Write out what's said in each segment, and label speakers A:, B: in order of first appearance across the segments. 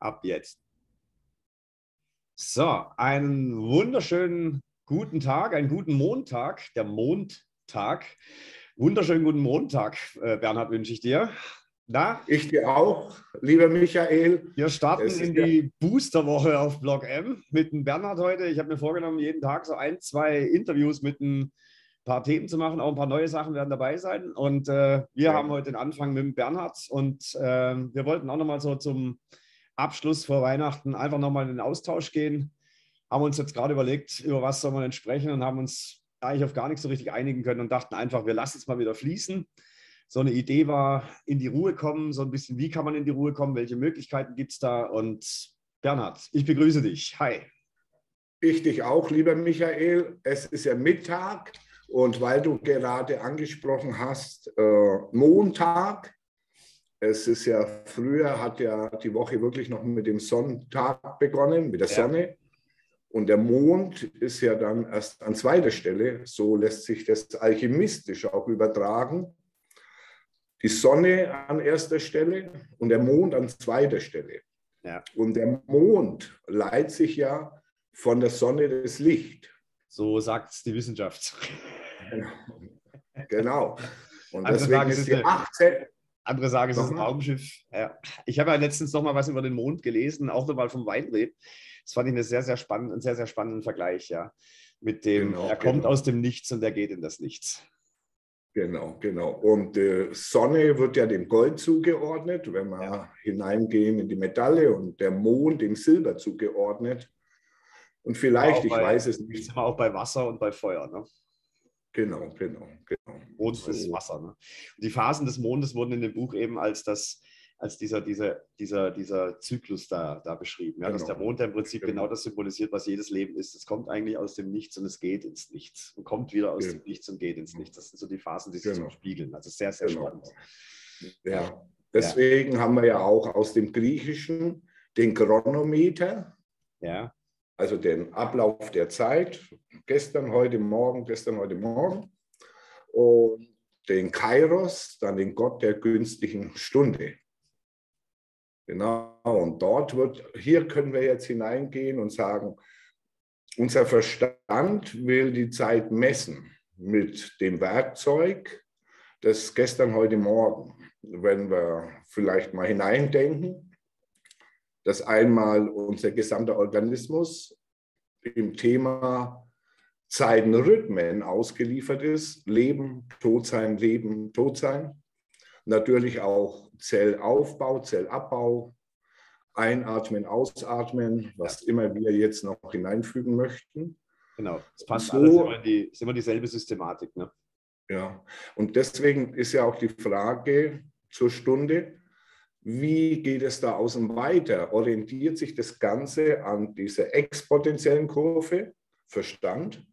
A: Ab jetzt. So, einen wunderschönen guten Tag, einen guten Montag, der Mondtag. Wunderschönen guten Montag, äh, Bernhard, wünsche ich dir.
B: Na? Ich dir auch, lieber Michael.
A: Wir starten in die Boosterwoche auf Blog M mit dem Bernhard heute. Ich habe mir vorgenommen, jeden Tag so ein, zwei Interviews mit ein paar Themen zu machen. Auch ein paar neue Sachen werden dabei sein. Und äh, wir ja. haben heute den Anfang mit dem Bernhard und äh, wir wollten auch nochmal so zum Abschluss vor Weihnachten einfach nochmal in den Austausch gehen. Haben uns jetzt gerade überlegt, über was soll man denn sprechen und haben uns eigentlich auf gar nichts so richtig einigen können und dachten einfach, wir lassen es mal wieder fließen. So eine Idee war, in die Ruhe kommen, so ein bisschen, wie kann man in die Ruhe kommen, welche Möglichkeiten gibt es da? Und Bernhard, ich begrüße dich. Hi.
B: Ich dich auch, lieber Michael. Es ist ja Mittag und weil du gerade angesprochen hast, äh, Montag, es ist ja früher, hat ja die Woche wirklich noch mit dem Sonntag begonnen, mit der ja. Sonne. Und der Mond ist ja dann erst an zweiter Stelle. So lässt sich das alchemistisch auch übertragen. Die Sonne an erster Stelle und der Mond an zweiter Stelle. Ja. Und der Mond leitet sich ja von der Sonne das Licht.
A: So sagt es die Wissenschaft.
B: Genau.
A: Und Andere deswegen ist die 18, andere sagen, es ist ein Raumschiff. Ja. Ich habe ja letztens noch mal was über den Mond gelesen, auch nochmal vom Weinreb. Das fand ich eine sehr, sehr spannend, einen sehr, sehr spannenden Vergleich, ja. Mit dem, genau, er kommt genau. aus dem Nichts und er geht in das Nichts.
B: Genau, genau. Und äh, Sonne wird ja dem Gold zugeordnet, wenn wir ja. hineingehen in die Metalle und der Mond dem Silber zugeordnet. Und vielleicht, ich weiß es nicht.
A: Sind wir auch bei Wasser und bei Feuer, ne?
B: Genau, genau, genau.
A: Mond so. ist Wasser. Ne? Die Phasen des Mondes wurden in dem Buch eben als das als dieser, dieser, dieser, dieser Zyklus da, da beschrieben. Ja? Genau. Dass der Mond im Prinzip genau. genau. das symbolisiert, was jedes Leben ist. Es kommt eigentlich aus dem Nichts und es geht ins Nichts. Und kommt wieder aus genau. dem Nichts und geht ins Nichts. Das sind so die Phasen, die sich genau. so spiegeln. Also sehr, sehr genau. spannend.
B: Ja, deswegen ja. haben wir ja auch aus dem Griechischen den Chronometer. Ja also den Ablauf der Zeit, gestern, heute Morgen, gestern, heute Morgen, und den Kairos, dann den Gott der günstigen Stunde. Genau, und dort wird, hier können wir jetzt hineingehen und sagen, unser Verstand will die Zeit messen mit dem Werkzeug des gestern, heute Morgen. Wenn wir vielleicht mal hineindenken, dass einmal unser gesamter Organismus im Thema Zeitenrhythmen ausgeliefert ist. Leben, Todsein, Leben, Todsein. Natürlich auch Zellaufbau, Zellabbau, Einatmen, Ausatmen, was immer wir jetzt noch hineinfügen möchten.
A: Genau, es passt so, alles immer, die, ist immer dieselbe Systematik. Ne?
B: Ja, und deswegen ist ja auch die Frage zur Stunde, wie geht es da außen weiter? Orientiert sich das Ganze an dieser exponentiellen Kurve, Verstand,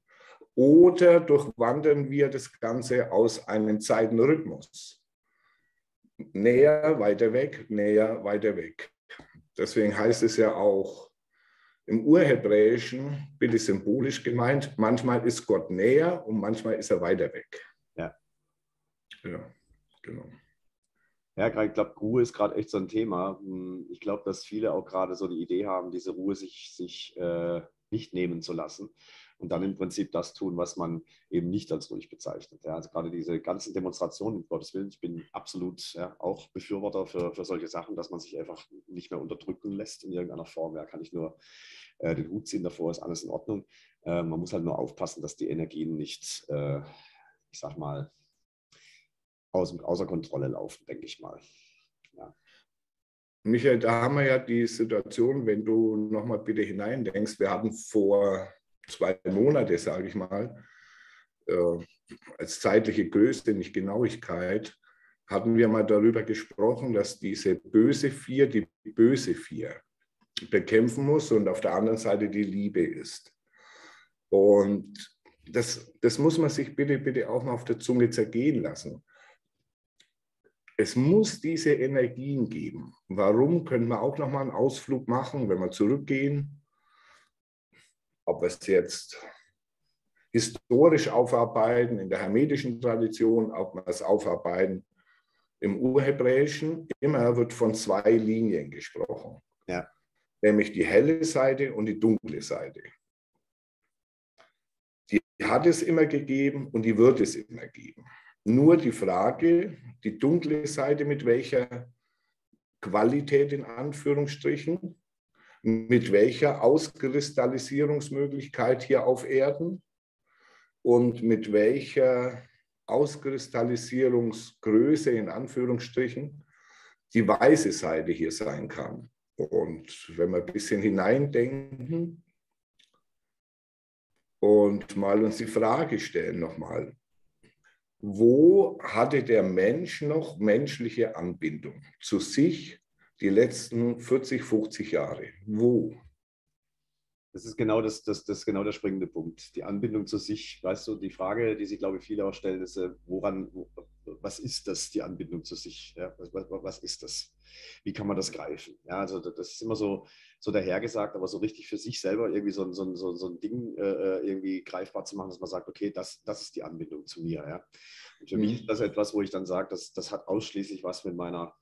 B: oder durchwandern wir das Ganze aus einem Zeitenrhythmus? Näher, weiter weg, näher, weiter weg. Deswegen heißt es ja auch im Urhebräischen, bitte symbolisch gemeint, manchmal ist Gott näher und manchmal ist er weiter weg.
A: Ja. Ja, genau. Ja, ich glaube, Ruhe ist gerade echt so ein Thema. Hm, ich glaube, dass viele auch gerade so die Idee haben, diese Ruhe sich, sich äh, nicht nehmen zu lassen und dann im Prinzip das tun, was man eben nicht als ruhig bezeichnet. Ja, also gerade diese ganzen Demonstrationen, um Gottes Willen, ich bin absolut ja, auch Befürworter für, für solche Sachen, dass man sich einfach nicht mehr unterdrücken lässt in irgendeiner Form. Ja, kann ich nur äh, den Hut ziehen davor, ist alles in Ordnung. Äh, man muss halt nur aufpassen, dass die Energien nicht, äh, ich sag mal, aus, außer Kontrolle laufen, denke ich mal. Ja.
B: Michael, da haben wir ja die Situation, wenn du nochmal bitte hineindenkst, wir hatten vor zwei Monaten, sage ich mal, äh, als zeitliche Größe, nicht Genauigkeit, hatten wir mal darüber gesprochen, dass diese böse Vier die böse Vier bekämpfen muss und auf der anderen Seite die Liebe ist. Und das, das muss man sich bitte, bitte auch mal auf der Zunge zergehen lassen. Es muss diese Energien geben. Warum können wir auch nochmal einen Ausflug machen, wenn wir zurückgehen? Ob wir es jetzt historisch aufarbeiten, in der hermetischen Tradition, ob wir es aufarbeiten im Urhebräischen, immer wird von zwei Linien gesprochen. Ja. nämlich die helle Seite und die dunkle Seite. Die hat es immer gegeben und die wird es immer geben. Nur die Frage, die dunkle Seite mit welcher Qualität in Anführungsstrichen, mit welcher Auskristallisierungsmöglichkeit hier auf Erden und mit welcher Auskristallisierungsgröße in Anführungsstrichen die weiße Seite hier sein kann. Und wenn wir ein bisschen hineindenken und mal uns die Frage stellen nochmal, wo hatte der Mensch noch menschliche Anbindung zu sich die letzten 40, 50 Jahre? Wo?
A: Das ist genau das, das, das genau der springende Punkt. Die Anbindung zu sich, weißt du, die Frage, die sich, glaube ich, viele auch stellen, ist, äh, woran, was ist das, die Anbindung zu sich? Ja, was, was, was, ist das? Wie kann man das greifen? Ja, also das ist immer so, so dahergesagt, aber so richtig für sich selber irgendwie so, so, so, so ein Ding äh, äh, irgendwie greifbar zu machen, dass man sagt, okay, das, das ist die Anbindung zu mir. Ja? Und für mhm. mich ist das etwas, wo ich dann sage, das, das hat ausschließlich was mit meiner,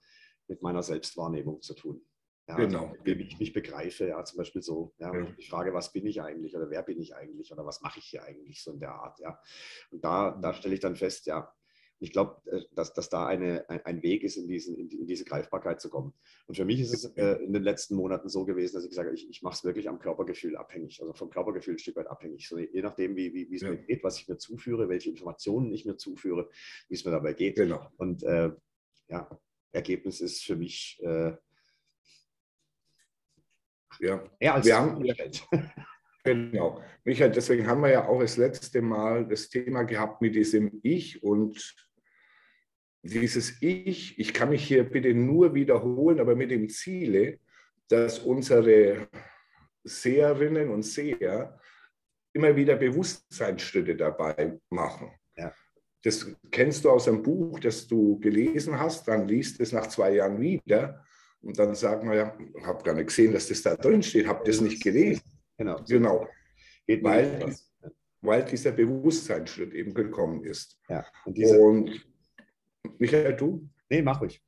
A: mit meiner Selbstwahrnehmung zu tun. Ja, also genau. Also, wie ich mich begreife, ja, zum Beispiel so. Ja, ja. Ich frage, was bin ich eigentlich oder wer bin ich eigentlich oder was mache ich hier eigentlich so in der Art, ja. Und da, da stelle ich dann fest, ja, ich glaube, äh, dass, dass da eine, ein, ein Weg ist, in, diesen, in, in, diese Greifbarkeit zu kommen. Und für mich ist es äh, in den letzten Monaten so gewesen, dass ich gesagt habe, ich, ich mache es wirklich am Körpergefühl abhängig, also vom Körpergefühl ein Stück weit abhängig. So, je nachdem, wie, wie, wie es ja. mir geht, was ich mir zuführe, welche Informationen ich mir zuführe, wie es mir dabei geht. Genau. Und äh, ja, Ergebnis ist für mich äh,
B: ja, ja wir haben, Genau. Michael, deswegen haben wir ja auch das letzte Mal das Thema gehabt mit diesem Ich und dieses Ich, ich kann mich hier bitte nur wiederholen, aber mit dem Ziele, dass unsere Seherinnen und Seher immer wieder Bewusstseinsschritte dabei machen. Ja. Das kennst du aus einem Buch, das du gelesen hast, dann liest es nach zwei Jahren wieder und dann sagen wir ja, ich habe gar nicht gesehen, dass das da drin steht, habe das nicht gelesen. Genau. genau. Weil, weil dieser Bewusstseinsschritt eben gekommen ist. Ja. Und, diese, und Michael, du?
A: Nee, mach ich.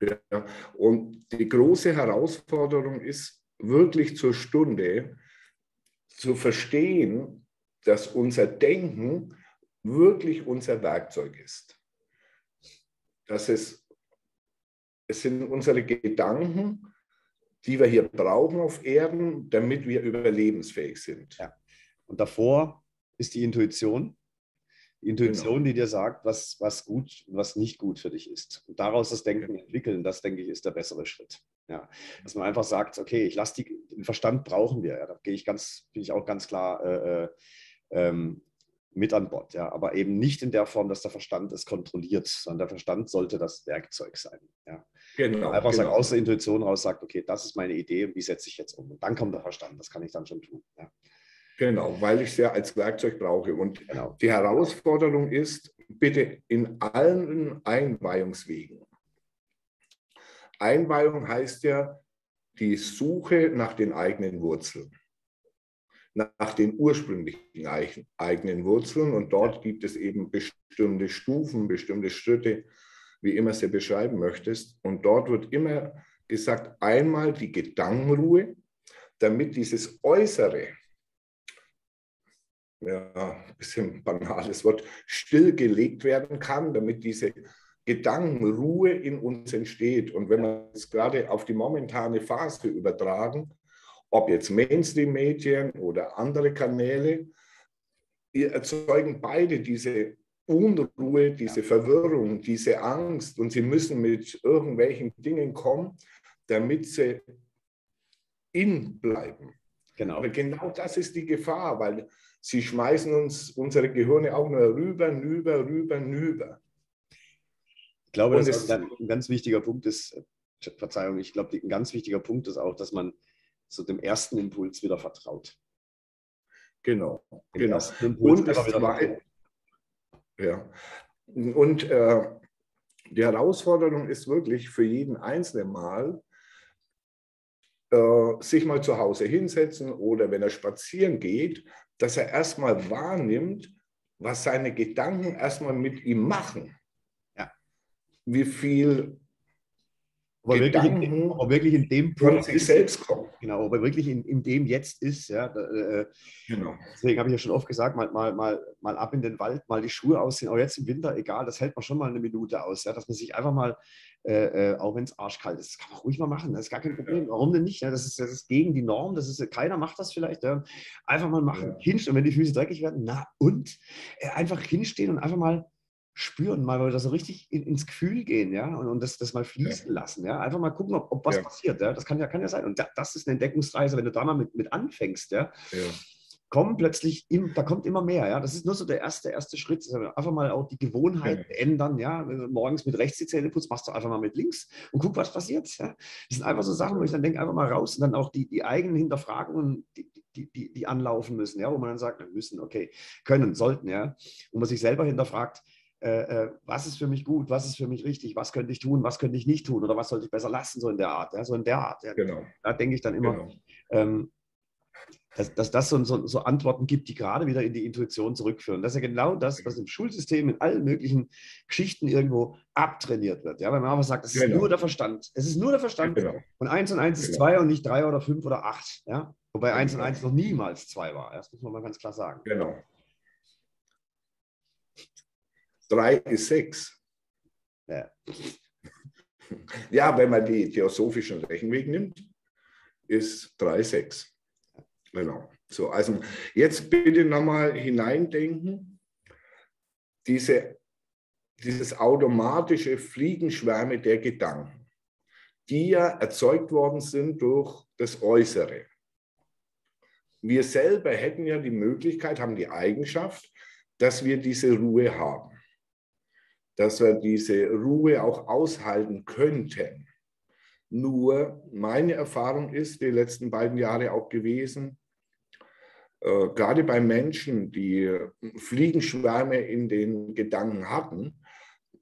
B: Ja. Und die große Herausforderung ist, wirklich zur Stunde zu verstehen, dass unser Denken wirklich unser Werkzeug ist. Dass es es sind unsere Gedanken, die wir hier brauchen auf Erden, damit wir überlebensfähig sind.
A: Ja. Und davor ist die Intuition. Die Intuition, genau. die dir sagt, was, was gut und was nicht gut für dich ist. Und daraus das Denken entwickeln, das denke ich, ist der bessere Schritt. Ja. Dass man einfach sagt, okay, ich lasse den Verstand brauchen wir. Ja. Da gehe ich ganz, bin ich auch ganz klar äh, äh ähm, mit an Bord. Ja. Aber eben nicht in der Form, dass der Verstand es kontrolliert, sondern der Verstand sollte das Werkzeug sein. Ja. Genau, einfach genau. sagt, aus der Intuition raus sagt, okay, das ist meine Idee und wie setze ich jetzt um? Und dann kommt der Verstand, das kann ich dann schon tun. Ja.
B: Genau, weil ich es ja als Werkzeug brauche. Und genau. die Herausforderung ist, bitte in allen Einweihungswegen. Einweihung heißt ja die Suche nach den eigenen Wurzeln, nach den ursprünglichen eigenen Wurzeln. Und dort gibt es eben bestimmte Stufen, bestimmte Schritte, wie immer sie beschreiben möchtest. Und dort wird immer gesagt, einmal die Gedankenruhe, damit dieses Äußere, ja, ein bisschen banales Wort, stillgelegt werden kann, damit diese Gedankenruhe in uns entsteht. Und wenn wir es gerade auf die momentane Phase übertragen, ob jetzt Mainstream-Medien oder andere Kanäle, wir erzeugen beide diese Unruhe, diese Verwirrung, diese Angst und sie müssen mit irgendwelchen Dingen kommen, damit sie in bleiben. Genau. Aber genau das ist die Gefahr, weil sie schmeißen uns unsere Gehirne auch nur rüber, rüber, rüber, rüber.
A: Ich glaube, und dass ein ganz wichtiger Punkt ist, Verzeihung, ich glaube, ein ganz wichtiger Punkt ist auch, dass man so dem ersten Impuls wieder vertraut.
B: Genau, dem genau. Und es, war, ja. Und äh, die Herausforderung ist wirklich für jeden Einzelnen mal, äh, sich mal zu Hause hinsetzen oder wenn er spazieren geht, dass er erstmal wahrnimmt, was seine Gedanken erstmal mit ihm machen. Ja. Wie viel
A: ob er, wirklich in, dem, ob er wirklich in dem
B: Punkt sich ist, selbst kommt.
A: Genau, ob er wirklich in, in dem jetzt ist. Ja, äh, genau. Deswegen habe ich ja schon oft gesagt, mal, mal, mal, mal ab in den Wald, mal die Schuhe ausziehen. Auch jetzt im Winter, egal, das hält man schon mal eine Minute aus. Ja, dass man sich einfach mal, äh, äh auch wenn es arschkalt ist, das kann man ruhig mal machen. Das ist gar kein Problem. Warum denn nicht? Ja, das, ist, das ist gegen die Norm. Das ist, keiner macht das vielleicht. Ja. Einfach mal machen. Ja. Hinstehen. Und wenn die Füße dreckig werden, na und? Äh, einfach hinstehen und einfach mal spüren, mal wieder so richtig in, ins Gefühl gehen, ja, und, und das, das mal fließen ja. lassen, ja, einfach mal gucken, ob, ob was ja. passiert, ja, das kann ja, kann ja sein. Und da, das ist eine Entdeckungsreise, wenn du da mal mit, mit anfängst, ja, ja. kommen plötzlich, im, da kommt immer mehr, ja, das ist nur so der erste, erste Schritt, einfach mal auch die Gewohnheit ändern, ja, wenn du morgens mit rechts die Zähne putzt, machst du einfach mal mit links und guck, was passiert, ja. Das sind einfach so Sachen, wo ich dann denke, einfach mal raus und dann auch die, die eigenen Hinterfragungen, die, die, die, die anlaufen müssen, ja, wo man dann sagt, müssen, okay, können, sollten, ja, wo man sich selber hinterfragt, äh, äh, was ist für mich gut, was ist für mich richtig, was könnte ich tun, was könnte ich nicht tun oder was sollte ich besser lassen, so in der Art. Ja, so in der Art. Ja. Genau. Da denke ich dann immer, genau. ähm, dass, dass das so, so, so, Antworten gibt, die gerade wieder in die Intuition zurückführen. Das ist ja genau das, was im Schulsystem in allen möglichen Geschichten irgendwo abtrainiert wird. Ja, weil man einfach sagt, es genau. ist nur der Verstand. Es ist nur der Verstand. Genau. Und eins und eins ist genau. zwei und nicht drei oder fünf oder acht. Ja? Wobei eins und eins noch niemals zwei war. Das muss man mal ganz klar sagen.
B: Genau. 3 ist 6. Ja. ja, wenn man die theosophischen Rechenweg nimmt, ist 3 6. Genau. So, also jetzt bitte nochmal hineindenken. Diese, dieses automatische Fliegenschwärme der Gedanken, die ja erzeugt worden sind durch das Äußere. Wir selber hätten ja die Möglichkeit, haben die Eigenschaft, dass wir diese Ruhe haben dass wir diese Ruhe auch aushalten könnten. Nur meine Erfahrung ist die letzten beiden Jahre auch gewesen, äh, gerade bei Menschen, die Fliegenschwärme in den Gedanken hatten,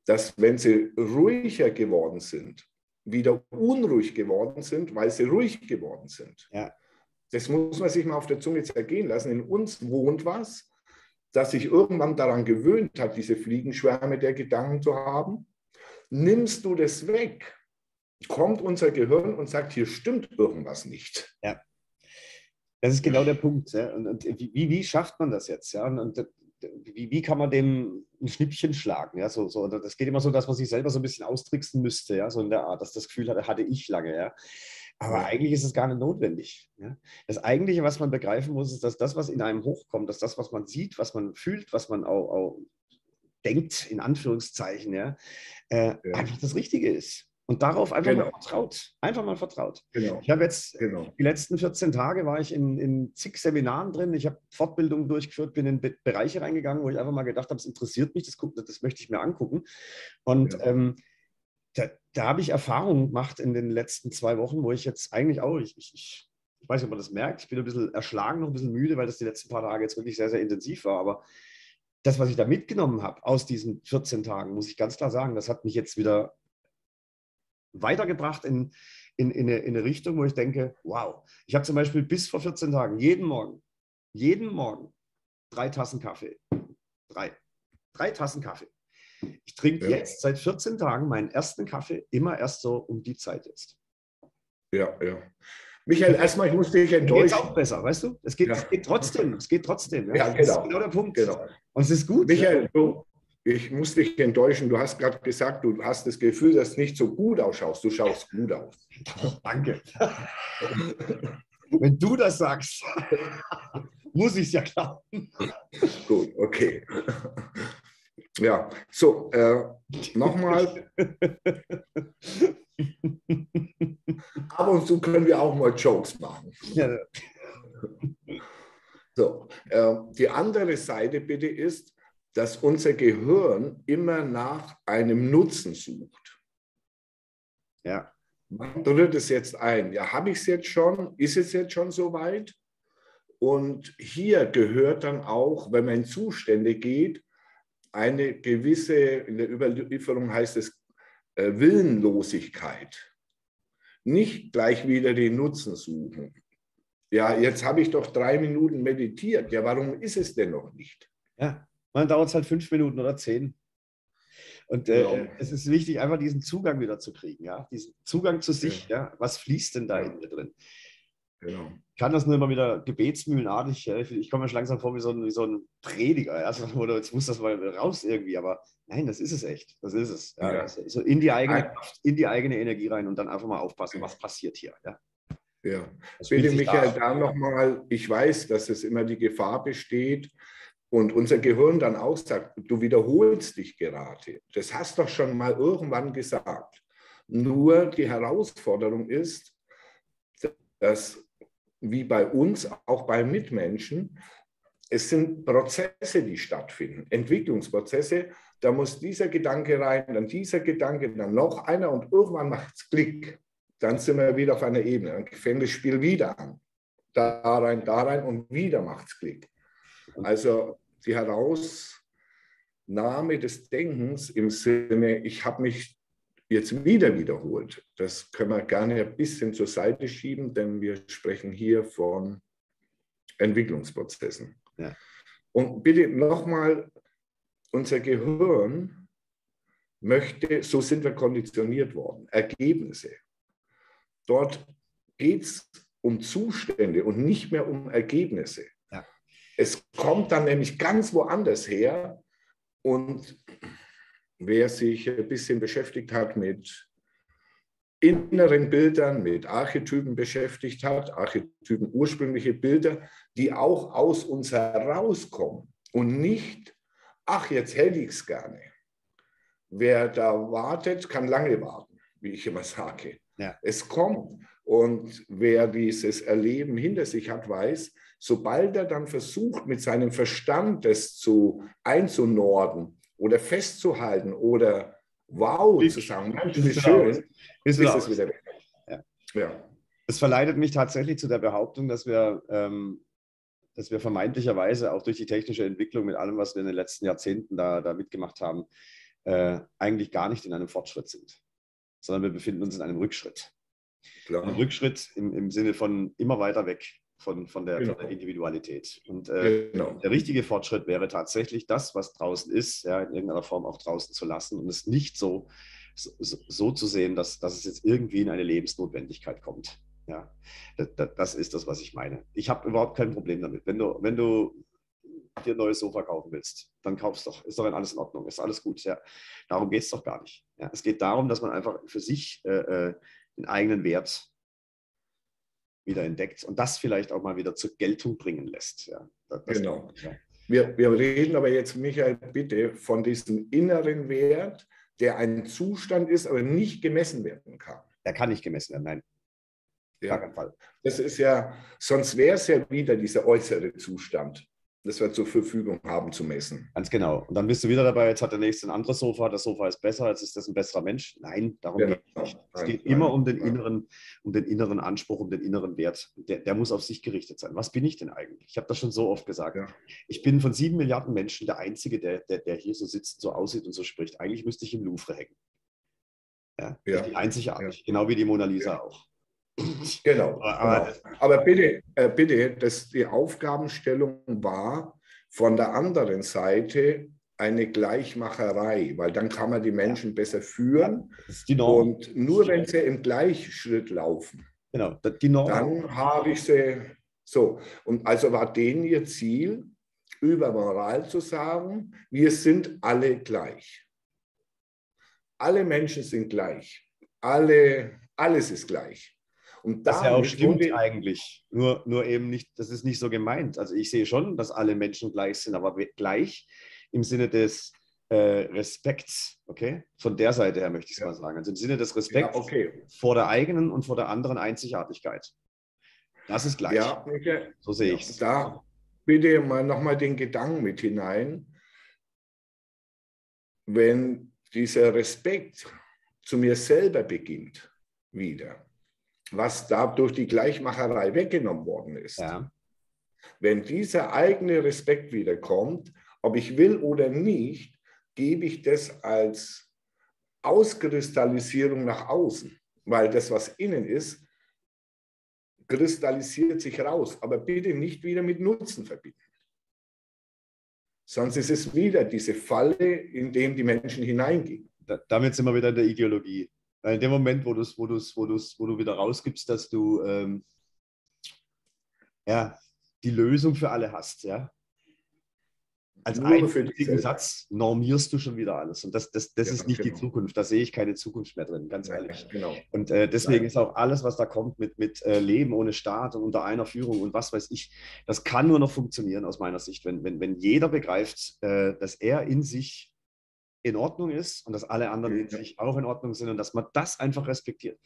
B: dass wenn sie ruhiger geworden sind, wieder unruhig geworden sind, weil sie ruhig geworden sind. Ja. Das muss man sich mal auf der Zunge zergehen lassen. In uns wohnt was, das sich irgendwann daran gewöhnt hat, diese Fliegenschwärme der Gedanken zu haben, nimmst du das weg, kommt unser Gehirn und sagt, hier stimmt irgendwas nicht.
A: Ja. Das ist genau der Punkt. Ja. Und, und wie, wie, schafft man das jetzt? Ja? Und, und wie, wie, kann man dem ein Schnippchen schlagen? Ja? So, so, das geht immer so, dass man sich selber so ein bisschen austricksen müsste, ja? so in der Art, dass das Gefühl hatte, hatte ich lange. Ja? Aber eigentlich ist es gar nicht notwendig. Das Eigentliche, was man begreifen muss, ist, dass das, was in einem hochkommt, dass das, was man sieht, was man fühlt, was man auch, auch denkt, in Anführungszeichen, ja, äh, ja. einfach das Richtige ist. Und darauf einfach genau. mal vertraut. Einfach mal vertraut. Genau. Ich habe jetzt genau. die letzten 14 Tage war ich in, in zig Seminaren drin. Ich habe Fortbildungen durchgeführt, bin in Be Bereiche reingegangen, wo ich einfach mal gedacht habe, es interessiert mich, das, das möchte ich mir angucken. Und ja. ähm, da, habe ich Erfahrungen gemacht in den letzten zwei Wochen, wo ich jetzt eigentlich auch, ich, ich, ich, weiß nicht, ob man das merkt, ich bin ein bisschen erschlagen, noch ein bisschen müde, weil das die letzten paar Tage jetzt wirklich sehr, sehr intensiv war. Aber das, was ich da mitgenommen habe aus diesen 14 Tagen, muss ich ganz klar sagen, das hat mich jetzt wieder weitergebracht in, in, in, eine, in eine Richtung, wo ich denke, wow, ich habe zum Beispiel bis vor 14 Tagen jeden Morgen, jeden Morgen drei Tassen Kaffee. Drei. Drei Tassen Kaffee. Ich trinke ja. jetzt seit 14 Tagen meinen ersten Kaffee immer erst so um die Zeit jetzt.
B: Ja, ja. Michael, erstmal, ich muss dich enttäuschen. Geht
A: auch besser, weißt du? Es geht, ja. es geht trotzdem, es geht trotzdem.
B: Ja, ja genau. Das ist genau der Punkt. Genau.
A: Und es ist gut.
B: Michael, du, ich muss dich enttäuschen. Du hast gerade gesagt, du hast das Gefühl, dass du nicht so gut ausschaust. Du schaust gut aus.
A: Danke. Wenn du das sagst, muss ich es ja glauben.
B: Gut, okay. Ja, so, äh, nochmal. Ab und zu können wir auch mal Jokes machen. Ja. So, äh, die andere Seite bitte ist, dass unser Gehirn immer nach einem Nutzen sucht. Ja. Man tritt es jetzt ein. Ja, habe ich es jetzt schon? Ist es jetzt schon soweit? Und hier gehört dann auch, wenn man in Zustände geht, eine gewisse, in der Überlieferung heißt es äh, Willenlosigkeit. Nicht gleich wieder den Nutzen suchen. Ja, jetzt habe ich doch drei Minuten meditiert. Ja, warum ist es denn noch nicht?
A: Ja, dann dauert es halt fünf Minuten oder zehn. Und äh, genau. es ist wichtig, einfach diesen Zugang wieder zu kriegen, ja, diesen Zugang zu sich, ja. ja? Was fließt denn da in mir drin? Genau. Ich kann das nur immer wieder gebetsmühlenartig. Ich, komme mir schon langsam vor wie so ein, wie so ein Prediger. Ja? oder jetzt muss das mal raus irgendwie. Aber nein, das ist es echt. Das ist es. Ja? ja. So in die, eigene, in die eigene Energie rein und dann einfach mal aufpassen, was passiert hier. Ja.
B: Ja, bitte Michael, da, da nochmal, ich weiß, dass es immer die Gefahr besteht und unser Gehirn dann auch sagt, du wiederholst dich gerade. Das hast doch schon mal irgendwann gesagt. Nur die Herausforderung ist, dass wie bei uns, auch bei Mitmenschen, es sind Prozesse, die stattfinden, Entwicklungsprozesse. Da muss dieser Gedanke rein, dann dieser Gedanke, dann noch einer und irgendwann macht es Klick. Dann sind wir wieder auf einer Ebene. Dann fängt das Spiel wieder an. Da rein, da rein und wieder macht es Klick. Also die Herausnahme des Denkens im Sinne, ich habe mich jetzt wieder wiederholt. Das können wir gerne ein bisschen zur Seite schieben, denn wir sprechen hier von Entwicklungsprozessen. Ja. Und bitte nochmal, unser Gehirn möchte, so sind wir konditioniert worden, Ergebnisse. Dort geht es um Zustände und nicht mehr um Ergebnisse. Ja. Es kommt dann nämlich ganz woanders her und wer sich ein bisschen beschäftigt hat mit inneren Bildern, mit Archetypen beschäftigt hat, Archetypen ursprüngliche Bilder, die auch aus uns herauskommen und nicht, ach, jetzt hätte ich es gerne. Wer da wartet, kann lange warten, wie ich immer sage. Ja. Es kommt. Und wer dieses Erleben hinter sich hat, weiß, sobald er dann versucht, mit seinem Verstand das zu einzunorden, oder festzuhalten oder wow zu sagen, Mensch, wie schön,
A: ist es wieder weg. Ja. ja. Es verleitet mich tatsächlich zu der Behauptung, dass wir, ähm, dass wir vermeintlicherweise auch durch die technische Entwicklung mit allem, was wir in den letzten Jahrzehnten da, da mitgemacht haben, äh, eigentlich gar nicht in einem Fortschritt sind, sondern wir befinden uns in einem Rückschritt. Klar. Ein Rückschritt im, im Sinne von immer weiter weg von, von, der, genau. von der Individualität. Und äh, genau. der richtige Fortschritt wäre tatsächlich das, was draußen ist, ja, in irgendeiner Form auch draußen zu lassen und es nicht so, so, so zu sehen, dass, dass es jetzt irgendwie in eine Lebensnotwendigkeit kommt. Ja, das, das ist das, was ich meine. Ich habe überhaupt kein Problem damit. Wenn du, wenn du dir ein neues Sofa kaufen willst, dann kaufst doch. Ist doch alles in Ordnung, ist alles gut. Ja. Darum geht es doch gar nicht. Ja. Es geht darum, dass man einfach für sich äh, äh den eigenen Wert wieder entdeckt und das vielleicht auch mal wieder zur Geltung bringen lässt. Ja,
B: genau. Ja. Wir, wir reden aber jetzt, Michael, bitte von diesem inneren Wert, der ein Zustand ist, aber nicht gemessen werden kann.
A: Er kann nicht gemessen werden, nein.
B: Ja. Das ist ja, sonst wäre es ja wieder dieser äußere Zustand das wir zur Verfügung haben zu messen.
A: Ganz genau. Und dann bist du wieder dabei, jetzt hat der nächste ein anderes Sofa, das Sofa ist besser, jetzt ist das ein besserer Mensch. Nein, darum genau. geht es nicht. Es nein, geht nein, immer um den, nein. inneren, um den inneren Anspruch, um den inneren Wert. Der, der muss auf sich gerichtet sein. Was bin ich denn eigentlich? Ich habe das schon so oft gesagt. Ja. Ich bin von sieben Milliarden Menschen der Einzige, der, der, der hier so sitzt, so aussieht und so spricht. Eigentlich müsste ich im Louvre hängen. Ja, ja. einzigartig, ja. genau wie die Mona Lisa auch.
B: Genau. Aber, genau. Aber bitte, äh, bitte, dass die Aufgabenstellung war von der anderen Seite eine Gleichmacherei, weil dann kann man die Menschen besser führen. Und nur wenn sie im Gleichschritt laufen, genau, dann habe ich sie so. Und also war denen ihr Ziel, über Moral zu sagen, wir sind alle gleich. Alle Menschen sind gleich. Alle, alles ist gleich.
A: Und das ja auch stimmt eigentlich. Nur, nur eben nicht, das ist nicht so gemeint. Also ich sehe schon, dass alle Menschen gleich sind, aber gleich im Sinne des äh, Respekts, okay? Von der Seite her möchte ich es ja. mal sagen. Also im Sinne des Respekts ja, okay. vor der eigenen und vor der anderen Einzigartigkeit. Das ist gleich. Ja,
B: okay. so sehe ich es. Da bitte mal nochmal den Gedanken mit hinein. Wenn dieser Respekt zu mir selber beginnt, wieder, was da durch die Gleichmacherei weggenommen worden ist. Ja. Wenn dieser eigene Respekt wiederkommt, ob ich will oder nicht, gebe ich das als Auskristallisierung nach außen, weil das, was innen ist, kristallisiert sich raus, aber bitte nicht wieder mit Nutzen verbinden, Sonst ist es wieder diese Falle, in die die Menschen hineingehen.
A: Da, damit sind wir wieder in der Ideologie. Weil in dem Moment, wo, du's, wo, du's, wo, du's, wo du wieder rausgibst, dass du ähm, ja, die Lösung für alle hast, ja, als einzigen Satz normierst du schon wieder alles. Und das, das, das ja, ist nicht genau. die Zukunft. Da sehe ich keine Zukunft mehr drin, ganz ehrlich. Ja, genau. Und äh, deswegen Nein. ist auch alles, was da kommt mit, mit äh, Leben ohne Staat und unter einer Führung und was weiß ich, das kann nur noch funktionieren aus meiner Sicht, wenn, wenn, wenn jeder begreift, äh, dass er in sich in Ordnung ist und dass alle anderen in sich auch in Ordnung sind und dass man das einfach respektiert.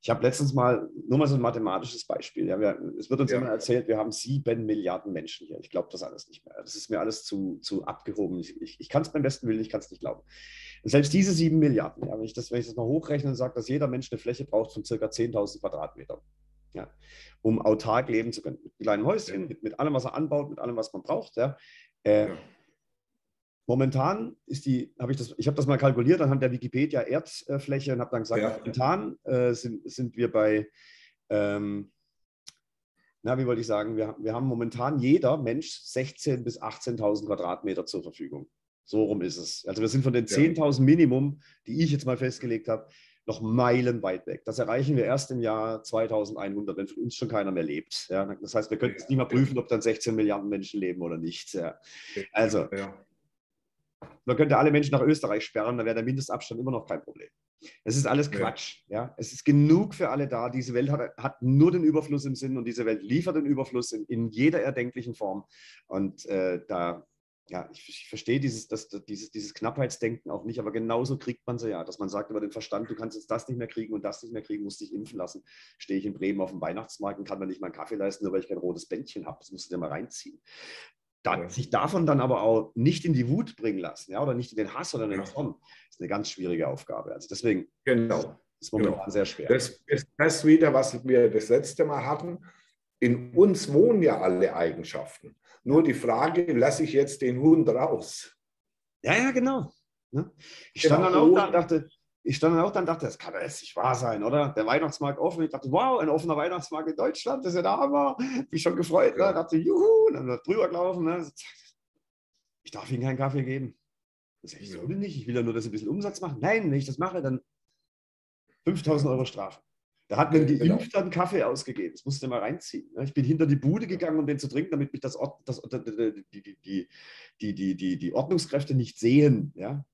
A: Ich habe letztens mal, nur mal so ein mathematisches Beispiel. Ja, wir, es wird uns ja. immer erzählt, wir haben sieben Milliarden Menschen hier. Ich glaube das alles nicht mehr. Das ist mir alles zu, zu abgehoben. Ich, ich, kann es beim besten Willen, ich kann es nicht glauben. Und selbst diese sieben Milliarden, ja, wenn, ich das, wenn ich das mal hochrechne und sage, dass jeder Mensch eine Fläche braucht von circa 10.000 Quadratmetern, ja, um autark leben zu können. Mit kleinen Häuschen, mit, mit allem, was er anbaut, mit allem, was man braucht. Äh. Momentan ist die, habe ich das, ich habe das mal kalkuliert anhand der Wikipedia Erdfläche und habe dann gesagt, ja. momentan äh, sind, sind wir bei, ähm, na, wie wollte ich sagen, wir, wir haben momentan jeder Mensch 16.000 bis 18.000 Quadratmeter zur Verfügung. So rum ist es. Also wir sind von den 10.000 Minimum, die ich jetzt mal festgelegt habe, noch meilenweit weg. Das erreichen wir erst im Jahr 2100, wenn von uns schon keiner mehr lebt. Ja, das heißt, wir könnten jetzt nicht mal prüfen, ob dann 16 Milliarden Menschen leben oder nicht. Ja. Also, ja. Man könnte alle Menschen nach Österreich sperren, dann wäre der Mindestabstand immer noch kein Problem. Es ist alles Quatsch. Ja. ja. Es ist genug für alle da. Diese Welt hat, hat, nur den Überfluss im Sinn und diese Welt liefert den Überfluss in, in jeder erdenklichen Form. Und äh, da, ja, ich, ich verstehe dieses, das, dieses, dieses Knappheitsdenken auch nicht, aber genauso kriegt man sie ja, dass man sagt über den Verstand, du kannst jetzt das nicht mehr kriegen und das nicht mehr kriegen, musst dich impfen lassen. Stehe ich in Bremen auf dem Weihnachtsmarkt und kann mir nicht mal einen Kaffee leisten, nur weil ich kein rotes Bändchen habe. Das musst du dir mal reinziehen da, sich davon dann aber auch nicht in die Wut bringen lassen, ja, oder nicht in den Hass oder in den Zorn, ist eine ganz schwierige Aufgabe. Also deswegen
B: genau.
A: ist momentan genau. sehr schwer.
B: Das ist das wieder, was wir das letzte Mal hatten. In uns wohnen ja alle Eigenschaften. Nur die Frage, lasse ich jetzt den Hund raus?
A: Ja, ja, genau. Ne? Ich stand genau. dann auch da und dachte, ich stand dann auch dann dachte, das kann doch jetzt nicht wahr sein, oder? Der Weihnachtsmarkt offen. Ich dachte, wow, ein offener Weihnachtsmarkt in Deutschland, das ist ja der Hammer. Mich schon gefreut. Ne? Ja. Ne? dachte, juhu, und dann drüber gelaufen. Ne? Ich darf Ihnen keinen Kaffee geben. Das sage ich so nicht. Ich will ja nur, dass Sie ein bisschen Umsatz machen. Nein, wenn ich das mache, dann 5000 Euro Strafe. Da hat mir ein genau. Geimpfter einen Kaffee ausgegeben. Das musste mal reinziehen. Ne? Ich bin hinter die Bude gegangen, um den zu trinken, damit mich das, das die, die, die, die, die, die Ordnungskräfte nicht sehen. Ja?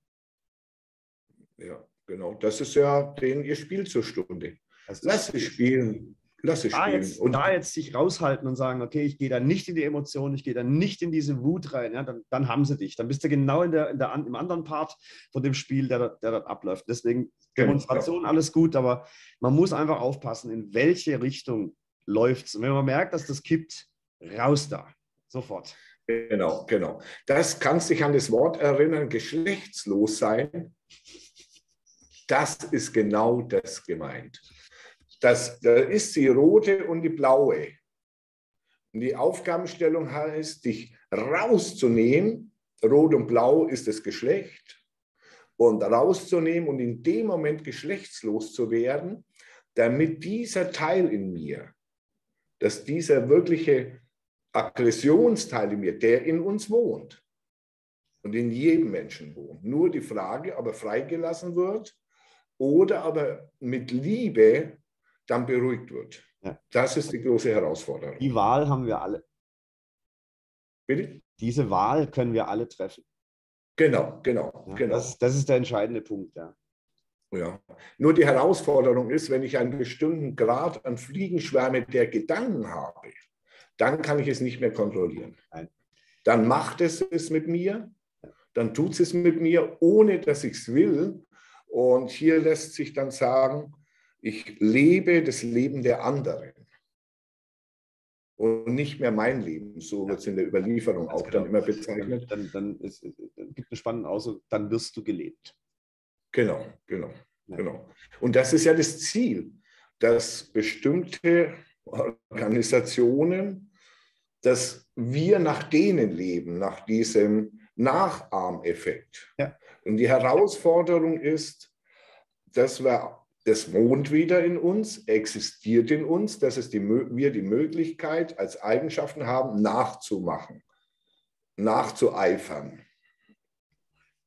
B: Ja. Genau, das ist ja den ihr Spiel zur Stunde. Lass sie spielen. Lass sie
A: spielen. Jetzt, und da jetzt sich raushalten und sagen, okay, ich gehe da nicht in die Emotionen, ich gehe da nicht in diese Wut rein, ja, dann, dann haben sie dich. Dann bist du genau in der, in der, im anderen Part von dem Spiel, der, der dort abläuft. Deswegen genau. Demonstration, alles gut, aber man muss einfach aufpassen, in welche Richtung läuft es. Und wenn man merkt, dass das kippt, raus da. Sofort.
B: Genau, genau. Das kannst dich an das Wort erinnern, geschlechtslos sein das ist genau das gemeint. Das, da ist die rote und die blaue. Und die Aufgabenstellung heißt, dich rauszunehmen. Rot und blau ist das Geschlecht. Und rauszunehmen und in dem Moment geschlechtslos zu werden, damit dieser Teil in mir, dass dieser wirkliche Aggressionsteil in mir, der in uns wohnt und in jedem Menschen wohnt, nur die Frage, ob er freigelassen wird oder aber mit Liebe dann beruhigt wird. Ja. Das ist die große Herausforderung.
A: Die Wahl haben wir alle.
B: Bitte?
A: Diese Wahl können wir alle treffen.
B: Genau, genau,
A: ja,
B: genau.
A: Das, das, ist der entscheidende Punkt, ja.
B: Ja. Nur die Herausforderung ist, wenn ich einen bestimmten Grad an Fliegenschwärme der Gedanken habe, dann kann ich es nicht mehr kontrollieren. Nein. Dann macht es es mit mir, dann tut es es mit mir, ohne dass ich es will. Und hier lässt sich dann sagen, ich lebe das Leben der anderen und nicht mehr mein Leben. So wird es in der Überlieferung auch genau. dann immer bezeichnet.
A: Dann, dann, ist, dann gibt es spannend aus, dann wirst du gelebt.
B: Genau, genau, ja. genau. Und das ist ja das Ziel, dass bestimmte Organisationen, dass wir nach denen leben, nach diesem Nachahmeffekt. Ja. Und die Herausforderung ist, dass wir, das wohnt wieder in uns, existiert in uns, dass es die, wir die Möglichkeit als Eigenschaften haben, nachzumachen. nachzueifern.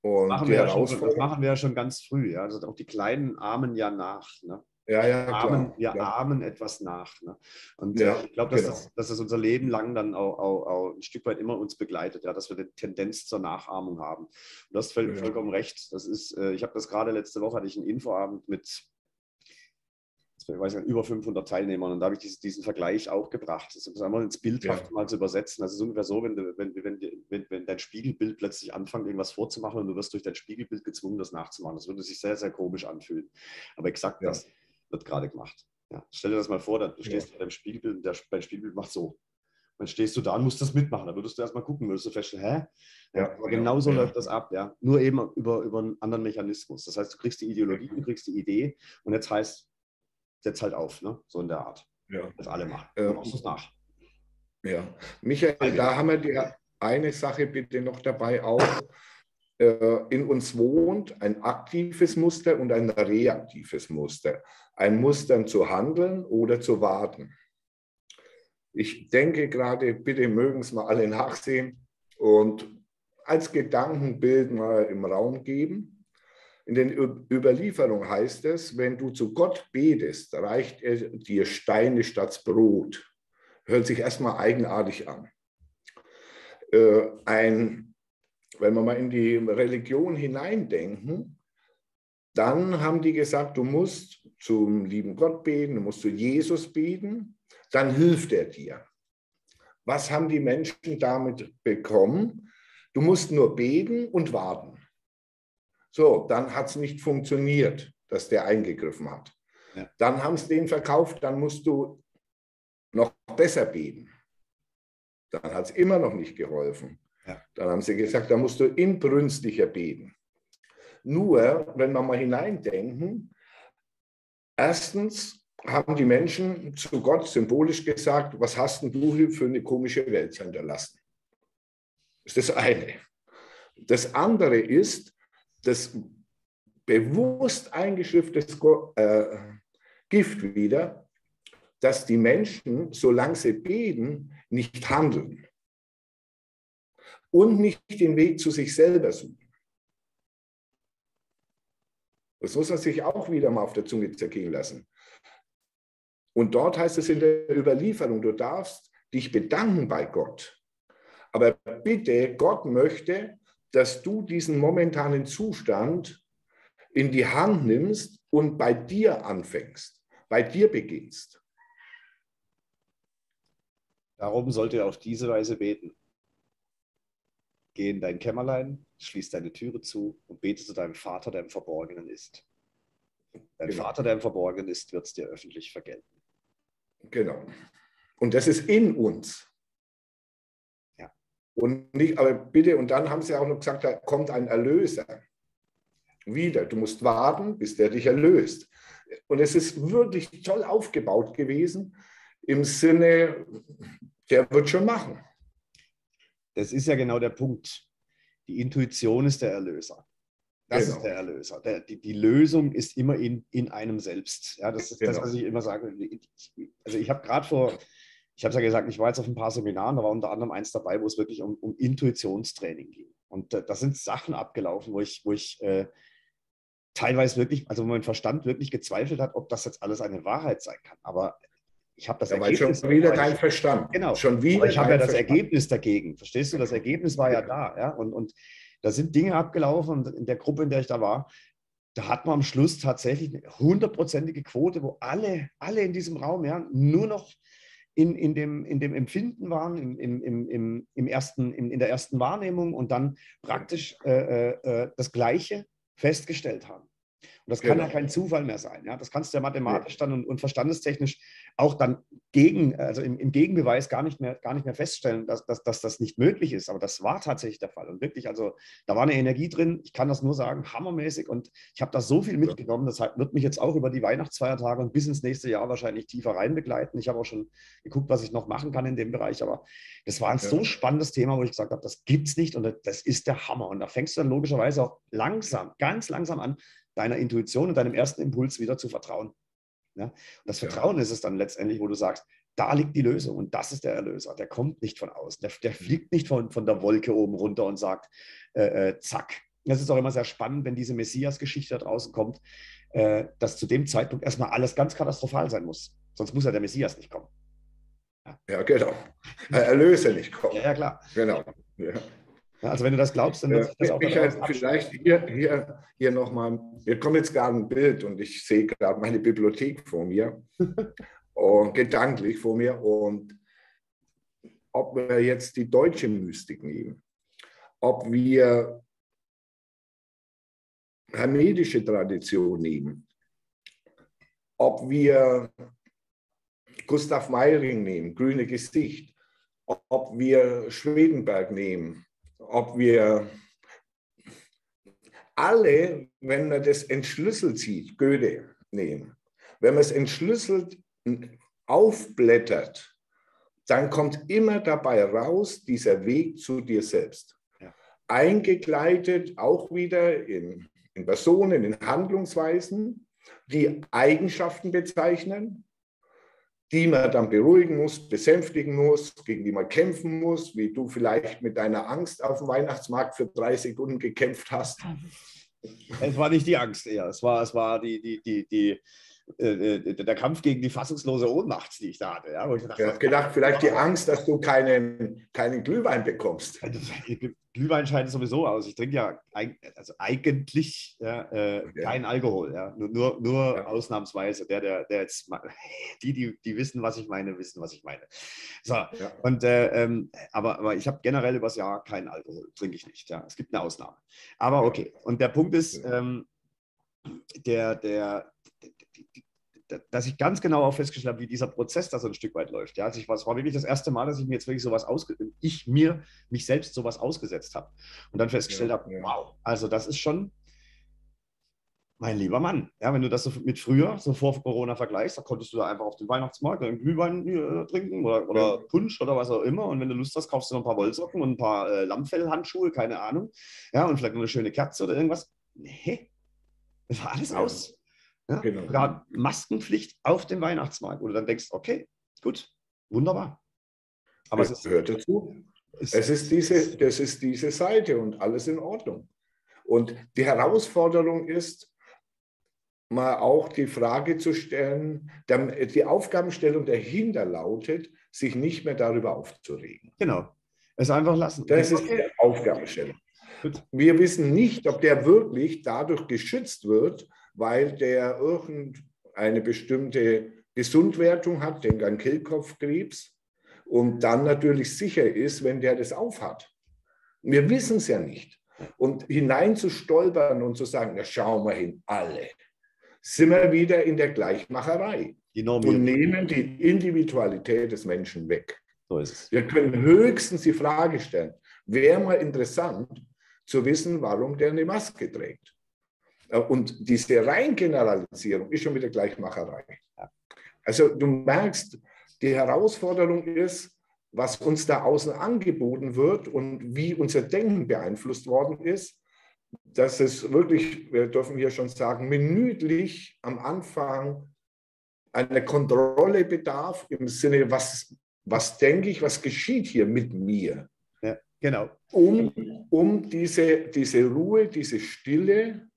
A: Und machen wir, ja schon, das machen wir ja schon ganz früh. Ja? Also auch die Kleinen ahmen ja nach. Ne?
B: Ja, ja,
A: ahmen, wir klar. ahmen etwas nach. Ne? Und ja, äh, ich glaube, dass, genau. das, dass das unser Leben lang dann auch, auch, auch, ein Stück weit immer uns begleitet, ja, dass wir die Tendenz zur Nachahmung haben. Und du hast voll, ja. vollkommen recht. Das ist, äh, ich habe das gerade letzte Woche, hatte ich einen Infoabend mit ich weiß nicht, über 500 Teilnehmern und da habe ich diesen, diesen Vergleich auch gebracht. Das ist einmal ins Bildhaft ja. mal zu übersetzen. Das ist ungefähr so, wenn, du, wenn, wenn, wenn, wenn dein Spiegelbild plötzlich anfängt, irgendwas vorzumachen und du wirst durch dein Spiegelbild gezwungen, das nachzumachen. Das würde sich sehr, sehr komisch anfühlen. Aber exakt ja. das wird gerade gemacht. Ja, stell dir das mal vor, du stehst ja. vor deinem Spiegelbild und der, dein Spiegelbild macht so. Dann stehst du da und musst das mitmachen. Da würdest du erstmal gucken, würdest du feststellen, hä? Ja, aber genau so ja. läuft das ab, ja. Nur eben über, über einen anderen Mechanismus. Das heißt, du kriegst die Ideologie, du kriegst die Idee und jetzt heißt, setz halt auf, ne? So in der Art.
B: Ja.
A: Das alle machen.
B: Ähm, machst du es nach. Ja. Michael, da haben wir die eine Sache bitte noch dabei auch. Äh, in uns wohnt ein aktives Muster und ein reaktives Muster. Ein Muster zu handeln oder zu warten. Ich denke gerade, bitte mögen es mal alle nachsehen und als Gedankenbild mal im Raum geben. In den Überlieferungen heißt es, wenn du zu Gott betest, reicht er dir Steine statt Brot. Hört sich erstmal eigenartig an. Äh, ein wenn wir mal in die Religion hineindenken, dann haben die gesagt, du musst zum lieben Gott beten, du musst zu Jesus beten, dann hilft er dir. Was haben die Menschen damit bekommen? Du musst nur beten und warten. So, dann hat es nicht funktioniert, dass der eingegriffen hat. Ja. Dann haben sie den verkauft, dann musst du noch besser beten. Dann hat es immer noch nicht geholfen. Ja. Dann haben sie gesagt, da musst du inbrünstiger beten. Nur, wenn wir mal hineindenken, erstens haben die Menschen zu Gott symbolisch gesagt, was hast denn du für eine komische Welt hinterlassen? Das ist das eine. Das andere ist, das bewusst eingeschriftetes äh, Gift wieder, dass die Menschen, solange sie beten, nicht handeln und nicht den Weg zu sich selber suchen. Das muss man sich auch wieder mal auf der Zunge zergehen lassen. Und dort heißt es in der Überlieferung, du darfst dich bedanken bei Gott. Aber bitte, Gott möchte, dass du diesen momentanen Zustand in die Hand nimmst und bei dir anfängst, bei dir beginnst.
A: Darum sollte er auf diese Weise beten. Geh in dein Kämmerlein, schließ deine Türe zu und bete zu deinem Vater, der im Verborgenen ist. Dein genau. Vater, der im Verborgenen ist, wird es dir öffentlich vergelten.
B: Genau. Und das ist in uns.
A: Ja.
B: Und nicht, aber bitte, und dann haben sie auch noch gesagt, da kommt ein Erlöser. Wieder. Du musst warten, bis der dich erlöst. Und es ist wirklich toll aufgebaut gewesen im Sinne, der wird schon machen.
A: Das ist ja genau der Punkt. Die Intuition ist der Erlöser. Das genau. ist der Erlöser. Der, die, die, Lösung ist immer in, in einem selbst. Ja, das ist genau. das, was ich immer sage. Also ich habe gerade vor, ich habe es ja gesagt, ich war jetzt auf ein paar Seminaren, da war unter anderem eins dabei, wo es wirklich um, um Intuitionstraining ging. Und äh, da sind Sachen abgelaufen, wo ich, wo ich äh, teilweise wirklich, also wo mein Verstand wirklich gezweifelt hat, ob das jetzt alles eine Wahrheit sein kann. Aber ich habe das
B: ja, Ergebnis. Schon wieder kein Verstand.
A: Genau. Schon wieder Aber ich habe ja das Verstand. Ergebnis dagegen. Verstehst du? Das Ergebnis war ja da. Ja? Und, und da sind Dinge abgelaufen und in der Gruppe, in der ich da war, da hat man am Schluss tatsächlich eine hundertprozentige Quote, wo alle, alle in diesem Raum ja, nur noch in, in, dem, in dem Empfinden waren, im, im, im, im ersten, in, in der ersten Wahrnehmung und dann praktisch äh, äh, äh das Gleiche festgestellt haben. Und das kann genau. ja kein Zufall mehr sein. Ja? Das kannst du ja mathematisch dann und, und verstandestechnisch auch dann gegen, also im, im, Gegenbeweis gar nicht mehr, gar nicht mehr feststellen, dass, dass, dass das nicht möglich ist. Aber das war tatsächlich der Fall. Und wirklich, also da war eine Energie drin, ich kann das nur sagen, hammermäßig. Und ich habe da so viel mitgenommen. Das wird mich jetzt auch über die Weihnachtsfeiertage und bis ins nächste Jahr wahrscheinlich tiefer rein begleiten. Ich habe auch schon geguckt, was ich noch machen kann in dem Bereich. Aber das war ein ja. so spannendes Thema, wo ich gesagt habe, das gibt es nicht und das ist der Hammer. Und da fängst du dann logischerweise auch langsam, ganz langsam an, deiner Intuition und deinem ersten Impuls wieder zu vertrauen. Ja? Und das Vertrauen ja. ist es dann letztendlich, wo du sagst, da liegt die Lösung und das ist der Erlöser. Der kommt nicht von außen, der, der fliegt nicht von, von der Wolke oben runter und sagt, äh, äh, zack. Das ist auch immer sehr spannend, wenn diese Messias-Geschichte da draußen kommt, äh, dass zu dem Zeitpunkt erstmal alles ganz katastrophal sein muss. Sonst muss ja der Messias nicht kommen.
B: Ja, ja genau. Erlöser nicht kommen.
A: Ja, ja klar.
B: Genau. Ja.
A: Also wenn du das glaubst, dann wird
B: sich das auch Michael, vielleicht hier, hier, hier nochmal, mir kommt jetzt gerade ein Bild und ich sehe gerade meine Bibliothek vor mir und gedanklich vor mir und ob wir jetzt die deutsche Mystik nehmen, ob wir hermetische Tradition nehmen, ob wir Gustav Meiring nehmen, Grüne Gesicht, ob wir Schwedenberg nehmen, ob wir alle, wenn man das entschlüsselt sieht, Goethe nehmen, wenn man es entschlüsselt aufblättert, dann kommt immer dabei raus dieser Weg zu dir selbst. Ja. Eingekleidet auch wieder in, in Personen, in Handlungsweisen, die Eigenschaften bezeichnen, die man dann beruhigen muss, besänftigen muss, gegen die man kämpfen muss, wie du vielleicht mit deiner Angst auf dem Weihnachtsmarkt für drei Sekunden gekämpft hast.
A: Es war nicht die Angst eher, es war, es war die, die, die, die, äh, äh, der Kampf gegen die fassungslose Ohnmacht, die ich da hatte. Ja,
B: ich, dachte, habe gedacht, vielleicht die Angst, dass du keinen, keinen Glühwein bekommst.
A: Also, Glühwein scheidet sowieso aus. Ich trinke ja also eigentlich ja, äh, okay. kein Alkohol. Ja. Nur, nur, nur ja. ausnahmsweise. Der, der, der jetzt, die, die, die wissen, was ich meine, wissen, was ich meine. So, ja. und, äh, ähm, aber, aber ich habe generell übers Jahr keinen Alkohol. Trinke ich nicht. Ja. Es gibt eine Ausnahme. Aber okay. Und der Punkt ist, ähm, der, der, dass ich ganz genau auch festgestellt habe, wie dieser Prozess da so ein Stück weit läuft. Ja, also ich, es war wirklich das erste Mal, dass ich mir jetzt wirklich sowas ausge ich mir mich selbst sowas ausgesetzt habe und dann festgestellt ja, habe, ja. wow, also das ist schon mein lieber Mann. Ja, wenn du das so mit früher, so vor Corona vergleichst, da konntest du da einfach auf den Weihnachtsmarkt einen Glühwein äh, trinken oder, oder. Punsch oder was auch immer. Und wenn du Lust hast, kaufst du noch ein paar Wollsocken und ein paar äh, Lammfellhandschuhe, keine Ahnung. Ja, und vielleicht noch eine schöne Kerze oder irgendwas. Nee, das war alles aus. Ja? Genau. Sogar Maskenpflicht auf dem Weihnachtsmarkt, wo du dann denkst, okay, gut, wunderbar.
B: Aber es, es gehört dazu. Es, es ist diese, das ist diese Seite und alles in Ordnung. Und die Herausforderung ist, mal auch die Frage zu stellen, die Aufgabenstellung dahinter lautet, sich nicht mehr darüber aufzuregen.
A: Genau. Es einfach lassen.
B: Das ist die Aufgabenstellung. Wir wissen nicht, ob der wirklich dadurch geschützt wird, weil der irgendeine bestimmte Gesundwertung hat, denkt an Kehlkopfkrebs, und dann natürlich sicher ist, wenn der das aufhat. Wir wissen es ja nicht. Und hineinzustolpern und zu sagen, na schauen wir hin, alle, sind wir wieder in der Gleichmacherei und nehmen die Individualität des Menschen weg. So wir können höchstens die Frage stellen, wäre mal interessant zu wissen, warum der eine Maske trägt. Äh, und diese Reingeneralisierung ist schon wieder Gleichmacherei. Also du merkst, die Herausforderung ist, was uns da außen angeboten wird und wie unser Denken beeinflusst worden ist, dass es wirklich, wir dürfen hier schon sagen, minütlich am Anfang eine Kontrolle bedarf im Sinne, was, was denke ich, was geschieht hier mit mir?
A: Ja, genau.
B: Um, um diese, diese Ruhe, diese Stille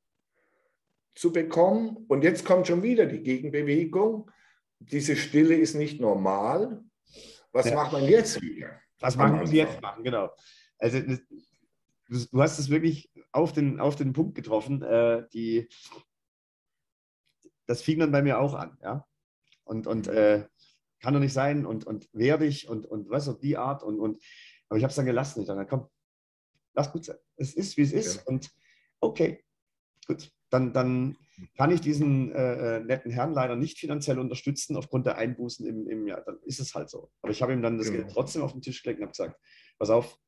B: zu bekommen. Und jetzt kommt schon wieder die Gegenbewegung. Diese Stille ist nicht normal. Was ja. macht man jetzt wieder?
A: Was machen wir jetzt machen, genau. Also das, du hast es wirklich auf den, auf den Punkt getroffen. Äh, die, das fing dann bei mir auch an, ja. Und, und äh, kann doch nicht sein und, und dich und, und was auf die Art. Und, und, aber ich habe es dann gelassen. Ich dachte, komm, lass gut sein. Es ist, wie es ist. Ja. Und okay, gut dann, dann kann ich diesen äh, äh, netten Herrn leider nicht finanziell unterstützen aufgrund der Einbußen im, im Jahr. Dann ist es halt so. Aber ich habe ihm dann das genau. Geld trotzdem auf den Tisch gelegt und habe gesagt, pass auf.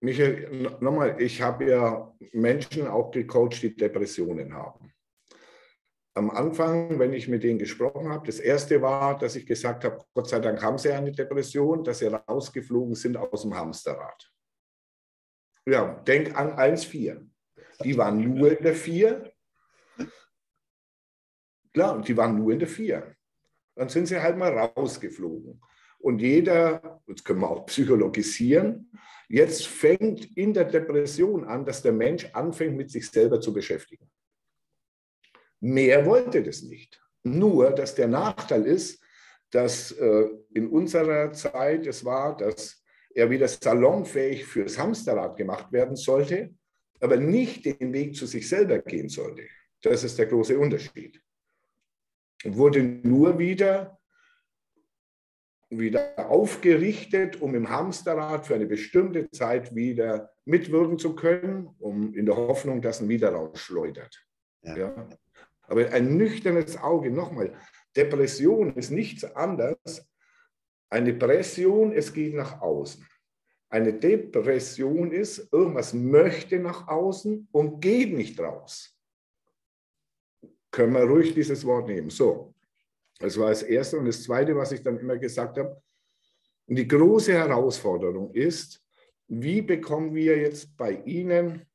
B: Michael, nochmal, ich habe ja Menschen auch gecoacht, die Depressionen haben. Am Anfang, wenn ich mit denen gesprochen habe, das erste war, dass ich gesagt habe, Gott sei Dank haben sie eine Depression, dass sie rausgeflogen sind aus dem Hamsterrad. Ja, denk an 1,4. Die waren nur in der 4. Klar, die waren nur in der 4. dann sind sie halt mal rausgeflogen. Und jeder, jetzt können wir auch psychologisieren, jetzt fängt in der Depression an, dass der Mensch anfängt, mit sich selber zu beschäftigen. Mehr wollte das nicht. Nur, dass der Nachteil ist, dass äh, in unserer Zeit es war, dass er wieder salonfähig fürs Hamsterrad gemacht werden sollte, aber nicht den Weg zu sich selber gehen sollte. Das ist der große Unterschied. Und wurde nur wieder, wieder aufgerichtet, um im Hamsterrad für eine bestimmte Zeit wieder mitwirken zu können, um in der Hoffnung, dass er wieder rausschleudert. Ja. ja. Aber ein nüchternes Auge, nochmal, Depression ist nichts anderes. Eine Pression, es geht nach außen. Eine Depression ist, irgendwas möchte nach außen und geht nicht raus. Können wir ruhig dieses Wort nehmen. So, das war das Erste. Und das Zweite, was ich dann immer gesagt habe, die große Herausforderung ist, wie bekommen wir jetzt bei Ihnen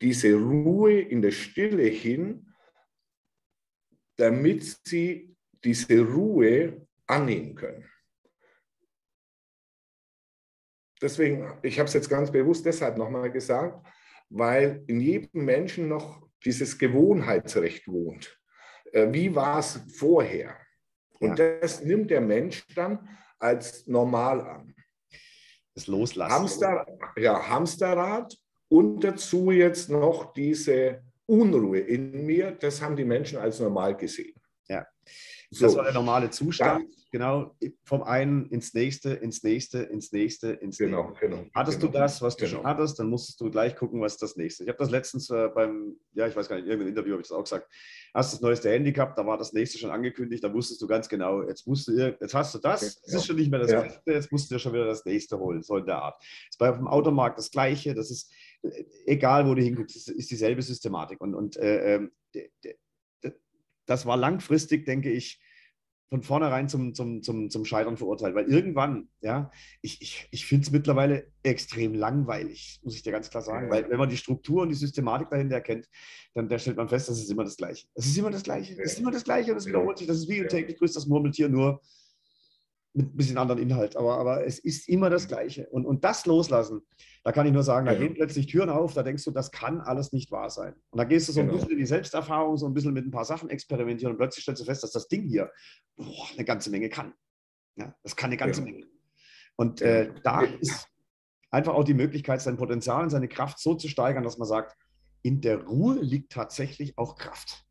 B: diese Ruhe in der Stille hin, damit Sie diese Ruhe annehmen können. Deswegen, ich habe es jetzt ganz bewusst deshalb nochmal gesagt, weil in jedem Menschen noch dieses Gewohnheitsrecht wohnt. Äh, wie war es vorher? Und ja. das nimmt der Mensch dann als normal an.
A: Das Loslassen.
B: Hamster, ja, Hamsterrad und dazu jetzt noch diese Unruhe in mir, das haben die Menschen als normal gesehen.
A: Ja. So. Das war der normale Zustand. Ja. Genau, vom einen ins nächste, ins nächste, ins nächste, ins genau, nächste. Genau, hattest genau, du das, was du genau. schon hattest, dann musstest du gleich gucken, was ist das nächste. Ich habe das letztens äh, beim, ja, ich weiß gar nicht, in irgendeinem Interview habe ich das auch gesagt. Hast das neueste Handy gehabt, da war das nächste schon angekündigt, da wusstest du ganz genau, jetzt musst du, jetzt hast du das, es ja. ist schon nicht mehr das ja. Beste, jetzt musst du dir schon wieder das nächste holen, so in der Art. Das ist bei dem Automarkt das Gleiche, das ist, äh, egal wo du hinguckst, ist, ist dieselbe Systematik. Und, und äh, ähm, das war langfristig, denke ich, von vornherein zum, zum, zum, zum Scheitern verurteilt. Weil irgendwann, ja, ich, ich, ich finde es mittlerweile extrem langweilig, muss ich dir ganz klar sagen. Ja. Weil wenn man die Struktur und die Systematik dahinter erkennt, dann da stellt man fest, das ist immer das Gleiche. Es ist immer das Gleiche. Es ist immer das Gleiche und es wiederholt sich. Das ist wie täglich grüßt das Murmeltier, nur mit ein bisschen anderen Inhalt. Aber, aber es ist immer das Gleiche. Und, und das loslassen, da kann ich nur sagen, da ja. gehen plötzlich Türen auf, da denkst du, das kann alles nicht wahr sein. Und da gehst du so genau. ein bisschen in die Selbsterfahrung, so ein bisschen mit ein paar Sachen experimentieren und plötzlich stellst du fest, dass das Ding hier boah, eine ganze Menge kann. Ja, das kann eine ganze ja. Menge. Und äh, da ist einfach auch die Möglichkeit, sein Potenzial und seine Kraft so zu steigern, dass man sagt, in der Ruhe liegt tatsächlich auch Kraft.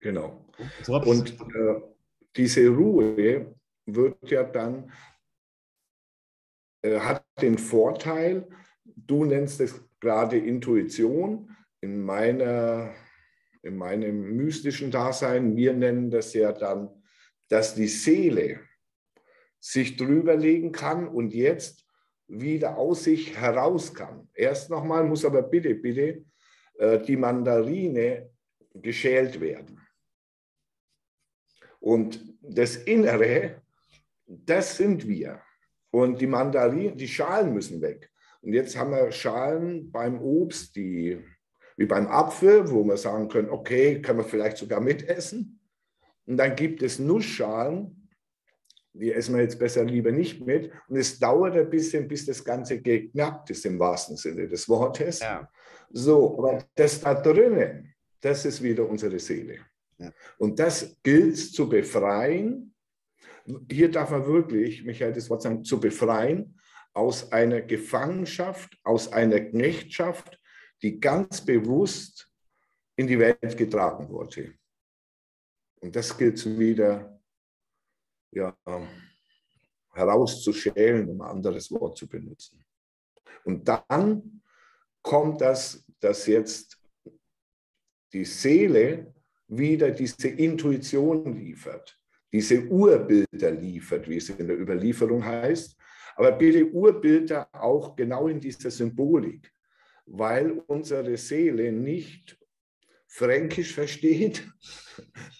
B: Genau. So und äh, diese Ruhe, wird ja dann, äh, hat den Vorteil, du nennst es gerade Intuition, in, meiner, in meinem mystischen Dasein, wir nennen das ja dann, dass die Seele sich drüberlegen kann und jetzt wieder aus sich heraus kann. Erst nochmal muss aber bitte, bitte äh, die Mandarine geschält werden. Und das Innere das sind wir. Und die Mandarinen, die Schalen müssen weg. Und jetzt haben wir Schalen beim Obst, die wie beim Apfel, wo wir sagen können, okay, können wir vielleicht sogar mitessen. Und dann gibt es Nussschalen, die essen wir jetzt besser lieber nicht mit. Und es dauert ein bisschen, bis das Ganze geknackt ist, im wahrsten Sinne des Wortes. Ja. So, aber das da drinnen, das ist wieder unsere Seele. Ja. Und das gilt zu befreien hier darf man wirklich, Michael, das Wort sagen, zu befreien aus einer Gefangenschaft, aus einer Knechtschaft, die ganz bewusst in die Welt getragen wurde. Und das gilt wieder ja, herauszuschälen, um ein anderes Wort zu benutzen. Und dann kommt das, dass jetzt die Seele wieder diese Intuition liefert diese Urbilder liefert, wie es in der Überlieferung heißt. Aber bitte Urbilder auch genau in dieser Symbolik, weil unsere Seele nicht Fränkisch versteht,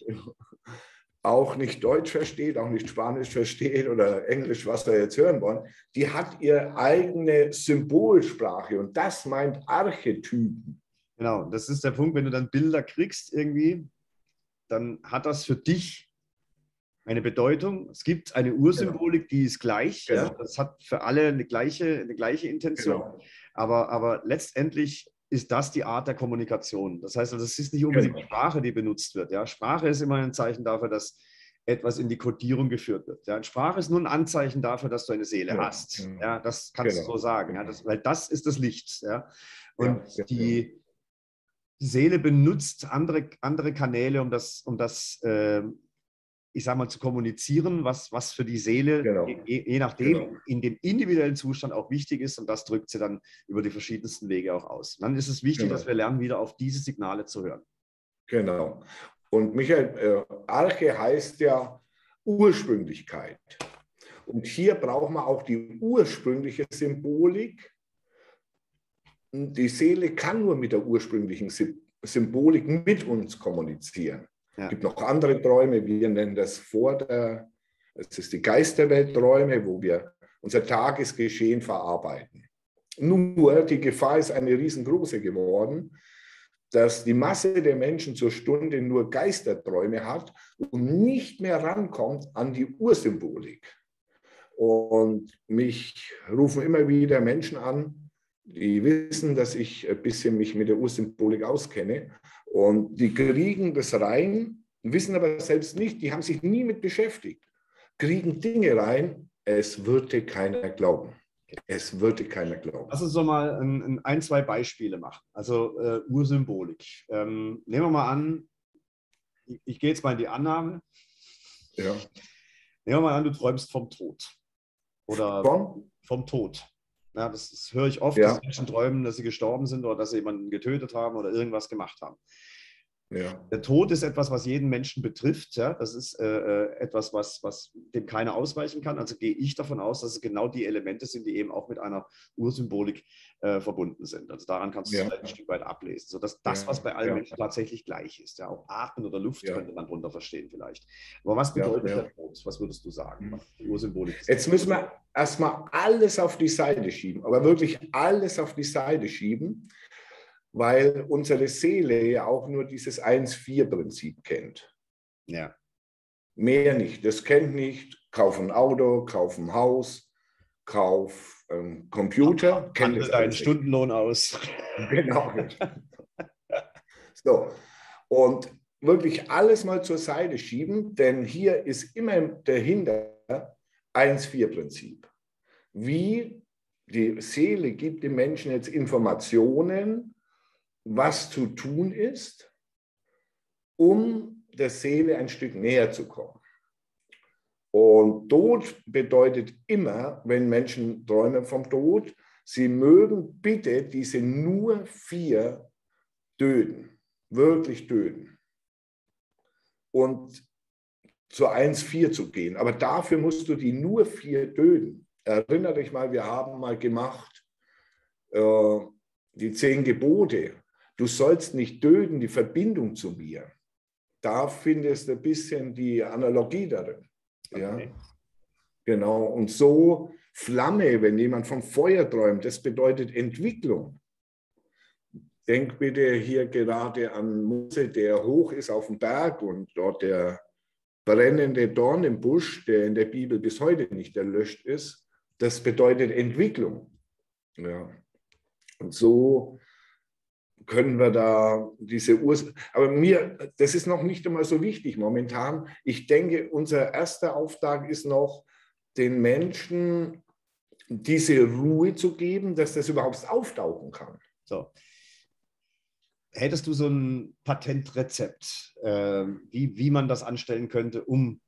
B: auch nicht Deutsch versteht, auch nicht Spanisch versteht oder Englisch, was wir jetzt hören wollen. Die hat ihre eigene Symbolsprache und das meint Archetypen.
A: Genau, das ist der Punkt, wenn du dann Bilder kriegst irgendwie, dann hat das für dich eine Bedeutung. Es gibt eine Ursymbolik, die ist gleich. Genau. Ja, das hat für alle eine gleiche, eine gleiche Intention. Genau. Aber, aber letztendlich ist das die Art der Kommunikation. Das heißt, also, es ist nicht unbedingt genau. Sprache, die benutzt wird. Ja? Sprache ist immer ein Zeichen dafür, dass etwas in die Kodierung geführt wird. Ja? Sprache ist nur ein Anzeichen dafür, dass du eine Seele ja. hast. Genau. Ja, das kannst genau. du so sagen. Ja? Das, weil das ist das Licht. Ja? Und die Seele benutzt andere, andere Kanäle, um das, um das äh, ich sage mal, zu kommunizieren, was, was für die Seele, genau. je, je, nachdem, genau. in dem individuellen Zustand auch wichtig ist. Und das drückt sie dann über die verschiedensten Wege auch aus. Und dann ist es wichtig, genau. dass wir lernen, wieder auf diese Signale zu hören.
B: Genau. Und Michael, äh, Arche heißt ja Ursprünglichkeit. Und hier braucht man auch die ursprüngliche Symbolik. Die Seele kann nur mit der ursprünglichen Symbolik mit uns kommunizieren. Es gibt noch andere Träume, wir nennen das vor der, es ist die Geisterweltträume, wo wir unser Tagesgeschehen verarbeiten. Nur die Gefahr ist eine riesengroße geworden, dass die Masse der Menschen zur Stunde nur Geisterträume hat und nicht mehr rankommt an die Ursymbolik. Und mich rufen immer wieder Menschen an, die wissen, dass ich ein bisschen mich mit der Ursymbolik auskenne und die kriegen das rein, wissen aber selbst nicht, die haben sich nie mit beschäftigt, kriegen Dinge rein, es würde keiner glauben. Es würde keiner glauben.
A: Lass uns doch mal ein, ein zwei Beispiele machen. Also äh, Ursymbolik. Ähm, nehmen wir mal an, ich, ich gehe jetzt mal in die Annahme. Ja. Nehmen wir mal an, du träumst vom Tod. Oder vom, vom Tod. Ja, das, das höre ich oft, ja. dass Menschen träumen, dass sie gestorben sind oder dass sie jemanden getötet haben oder irgendwas gemacht haben. Ja. Der Tod ist etwas, was jeden Menschen betrifft. Ja? Das ist äh, äh, etwas, was, was dem keiner ausweichen kann. Also gehe ich davon aus, dass es genau die Elemente sind, die eben auch mit einer Ursymbolik äh, verbunden sind. Also daran kannst du ja. es ein Stück weit ablesen. Sodass das, was bei allen Menschen tatsächlich gleich ist. Ja? Auch Atmen oder Luft könnte man darunter verstehen vielleicht. Aber was bedeutet der Tod? Was würdest du sagen? Was
B: die Ursymbolik ist Jetzt müssen wir erstmal alles auf die Seite schieben, aber wirklich alles auf die Seite schieben weil unsere Seele ja auch nur dieses 1-4-Prinzip kennt. Ja. Mehr nicht. Das kennt nicht. Kauf ein Auto, kauf ein Haus, kauf einen Computer.
A: Handel deinen Stundenlohn aus. Genau.
B: so. Und wirklich alles mal zur Seite schieben, denn hier ist immer dahinter 1-4-Prinzip. Wie die Seele gibt dem Menschen jetzt Informationen, was zu tun ist, um der Seele ein Stück näher zu kommen. Und Tod bedeutet immer, wenn Menschen träumen vom Tod, sie mögen bitte diese nur vier töten, wirklich töten. Und zur 1,4 zu gehen. Aber dafür musst du die nur vier töten. Erinnere dich mal, wir haben mal gemacht äh, die zehn Gebote du sollst nicht töten, die Verbindung zu mir. Da findest du ein bisschen die Analogie darin. Ja? Genau. Und so Flamme, wenn jemand vom Feuer träumt, das bedeutet Entwicklung. Denk bitte hier gerade an Mose, der hoch ist auf dem Berg und dort der brennende Dorn im Busch, der in der Bibel bis heute nicht erlöscht ist. Das bedeutet Entwicklung. Ja. Und so können wir da diese Ursache. Aber mir, das ist noch nicht einmal so wichtig momentan. Ich denke, unser erster Auftrag ist noch, den Menschen diese Ruhe zu geben, dass das überhaupt auftauchen kann.
A: So. Hättest du so ein Patentrezept, äh, wie, wie man das anstellen könnte, um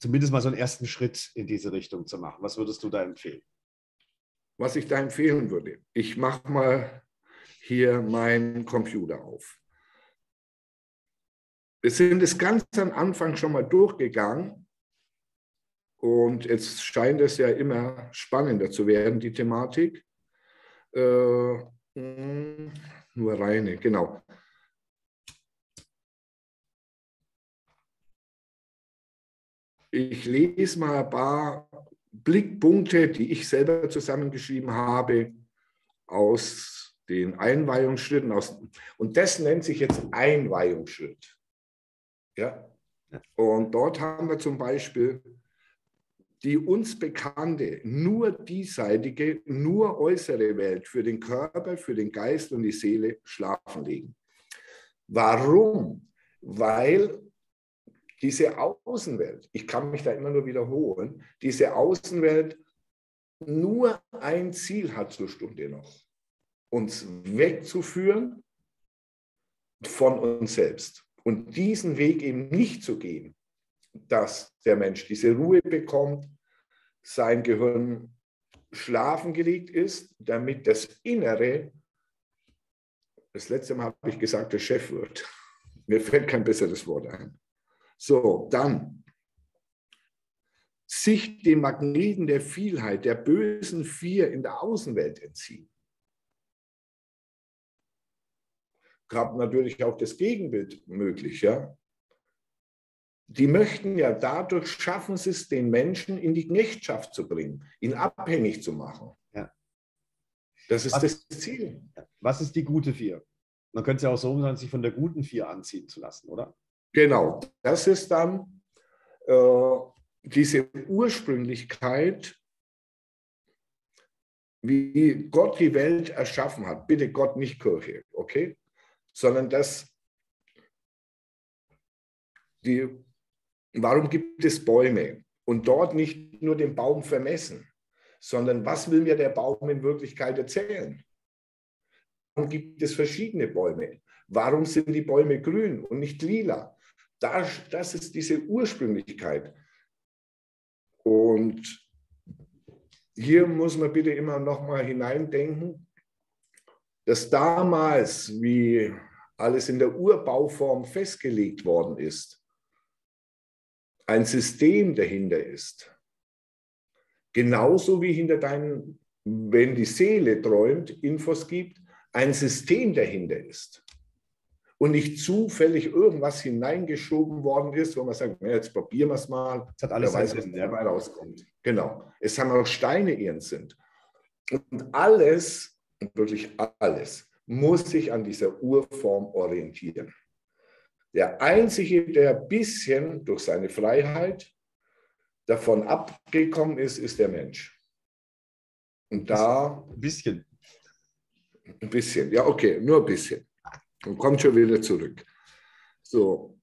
A: zumindest mal so einen ersten Schritt in diese Richtung zu machen? Was würdest du da empfehlen?
B: Was ich da empfehlen würde, ich mache mal hier meinen Computer auf. Wir sind es ganz am Anfang schon mal durchgegangen und jetzt scheint es ja immer spannender zu werden, die Thematik. Äh, hm, nur reine, genau. Ich lese mal ein paar Blickpunkte, die ich selber zusammengeschrieben habe, aus den Einweihungsschritten aus. Und das nennt sich jetzt Einweihungsschritt. Ja? Und dort haben wir zum Beispiel die uns bekannte, nur diesseitige, nur äußere Welt für den Körper, für den Geist und die Seele schlafen legen. Warum? Weil diese Außenwelt, ich kann mich da immer nur wiederholen, diese Außenwelt nur ein Ziel hat zur Stunde noch, uns wegzuführen von uns selbst und diesen Weg eben nicht zu gehen, dass der Mensch diese Ruhe bekommt, sein Gehirn schlafen gelegt ist, damit das Innere, das letzte Mal habe ich gesagt, der Chef wird. Mir fällt kein besseres Wort ein. So, dann sich dem Magneten der Vielheit, der bösen Vier in der Außenwelt entziehen. Gab natürlich auch das Gegenbild möglich, ja die möchten ja dadurch schaffen sie es, den Menschen in die Knechtschaft zu bringen, ihn abhängig zu machen. Ja. Das ist was, das Ziel.
A: Was ist die gute Vier? Man könnte es ja auch so umsetzen, sich von der guten Vier anziehen zu lassen, oder?
B: Genau. Das ist dann äh, diese Ursprünglichkeit, wie Gott die Welt erschaffen hat. Bitte Gott, nicht Kirche, okay? Sondern dass die Warum gibt es Bäume? Und dort nicht nur den Baum vermessen, sondern was will mir der Baum in Wirklichkeit erzählen? Warum gibt es verschiedene Bäume? Warum sind die Bäume grün und nicht lila? Das, das ist diese Ursprünglichkeit. Und hier muss man bitte immer noch mal hineindenken, dass damals, wie alles in der Urbauform festgelegt worden ist, ein System dahinter ist. Genauso wie hinter deinen, wenn die Seele träumt, Infos gibt, ein System dahinter ist. Und nicht zufällig irgendwas hineingeschoben worden ist, wo man sagt, na, jetzt probieren wir es mal.
A: Es hat alles
B: weiß, was dabei rauskommt. Genau. Es haben auch Steine ihren Sinn. Und alles, wirklich alles, muss sich an dieser Urform orientieren. Der Einzige, der ein bisschen durch seine Freiheit davon abgekommen ist, ist der Mensch. Und da.
A: Ein bisschen.
B: Ein bisschen, ja, okay, nur ein bisschen. Und kommt schon wieder zurück. So.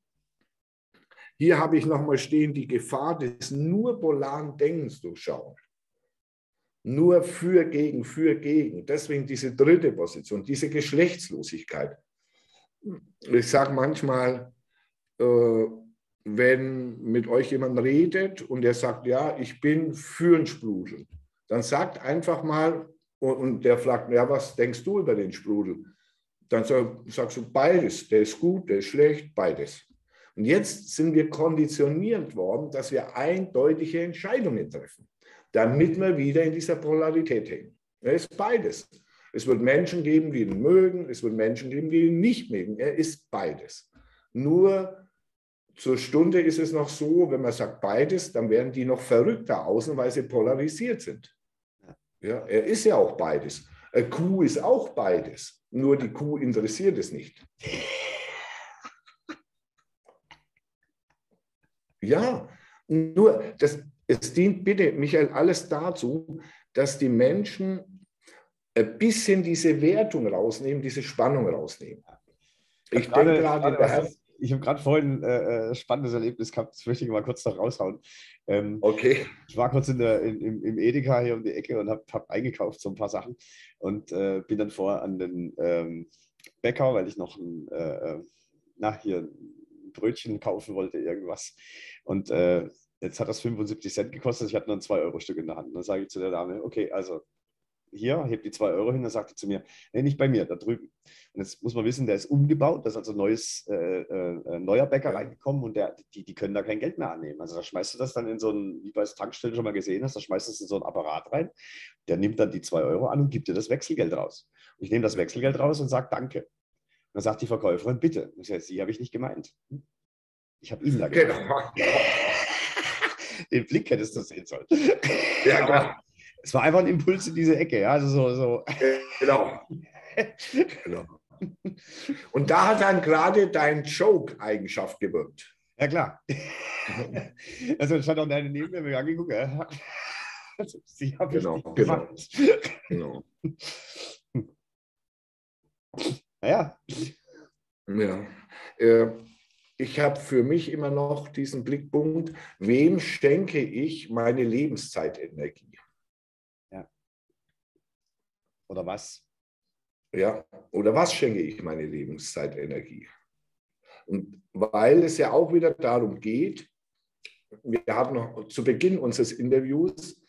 B: Hier habe ich nochmal stehen, die Gefahr des nur polaren Denkens durchschauen. Nur für, gegen, für, gegen. Deswegen diese dritte Position, diese Geschlechtslosigkeit ich sage manchmal, äh, wenn mit euch jemand redet und der sagt, ja, ich bin für einen Sprudel, dann sagt einfach mal, und der fragt, ja, was denkst du über den Sprudel? Dann sagst du beides, der ist gut, der ist schlecht, beides. Und jetzt sind wir konditioniert worden, dass wir eindeutige Entscheidungen treffen, damit wir wieder in dieser Polarität hängen. Er ist beides. Es wird Menschen geben, die ihn mögen, es wird Menschen geben, die ihn nicht mögen. Er ist beides. Nur zur Stunde ist es noch so, wenn man sagt beides, dann werden die noch verrückter außen, weil sie polarisiert sind. Ja, er ist ja auch beides. Eine Kuh ist auch beides. Nur die Kuh interessiert es nicht. Ja, nur das, es dient bitte, Michael, alles dazu, dass die Menschen ein bisschen diese Wertung rausnehmen, diese Spannung rausnehmen.
A: Ich denke gerade, ich habe gerade vorhin äh, ein äh, spannendes Erlebnis gehabt, das möchte ich mal kurz noch raushauen.
B: Ähm, okay.
A: Ich war kurz in der, in, im, im, Edeka hier um die Ecke und habe hab eingekauft so ein paar Sachen und äh, bin dann vor an den ähm, Bäcker, weil ich noch ein, äh, äh nach hier ein Brötchen kaufen wollte, irgendwas. Und äh, jetzt hat das 75 Cent gekostet, ich hatte nur ein 2-Euro-Stück in der Hand. Und dann sage ich zu der Dame, okay, also hier, hebt die zwei Euro hin, dann sagt er zu mir, nee, nicht bei mir, da drüben. Und jetzt muss man wissen, der ist umgebaut, da ist also ein neues, äh, äh, neuer Bäcker reingekommen und der, die, die können da kein Geld mehr annehmen. Also da schmeißt du das dann in so einen, wie bei der Tankstelle schon mal gesehen hast, da schmeißt du es in so einen Apparat rein, der nimmt dann die zwei Euro an und gibt dir das Wechselgeld raus. Und ich nehme das Wechselgeld raus und sage Danke. Und dann sagt die Verkäuferin, bitte. Und ich sage, Sie habe ich nicht gemeint. Ich habe Ihnen da gemeint. Genau. Den Blick hättest du sehen sollen. Ja, klar es war einfach ein Impuls in diese Ecke, ja. Also so, so.
B: Genau. genau. Und da hat dann gerade dein Joke-Eigenschaft gewirkt.
A: Ja, klar. also stand auch deine neben mir angeguckt. Ja. Also, sie habe
B: genau,
A: ich
B: genau, genau.
A: Naja.
B: Ja. Äh, ich habe für mich immer noch diesen Blickpunkt, wem schenke ich meine Lebenszeitenergie?
A: Ja. Oder was?
B: Ja, oder was schenke ich meine Lebenszeitenergie? Und weil es ja auch wieder darum geht, wir hatten noch zu Beginn unseres Interviews,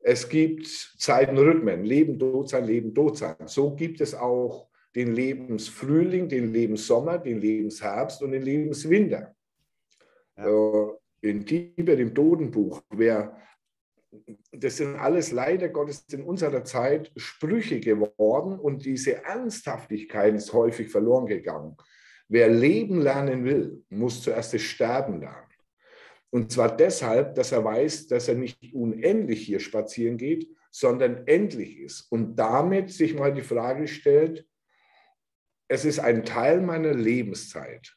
B: es gibt Zeitenrhythmen, Leben, Tod sein, Leben, Tod sein. So gibt es auch den Lebensfrühling, den Lebenssommer, den Lebensherbst und den Lebenswinter. Ja. In Tibet, dem Totenbuch, wer, das sind alles leider Gottes in unserer Zeit Sprüche geworden und diese Ernsthaftigkeit ist häufig verloren gegangen. Wer leben lernen will, muss zuerst das Sterben lernen. Und zwar deshalb, dass er weiß, dass er nicht unendlich hier spazieren geht, sondern endlich ist. Und damit sich mal die Frage stellt, es ist ein Teil meiner Lebenszeit.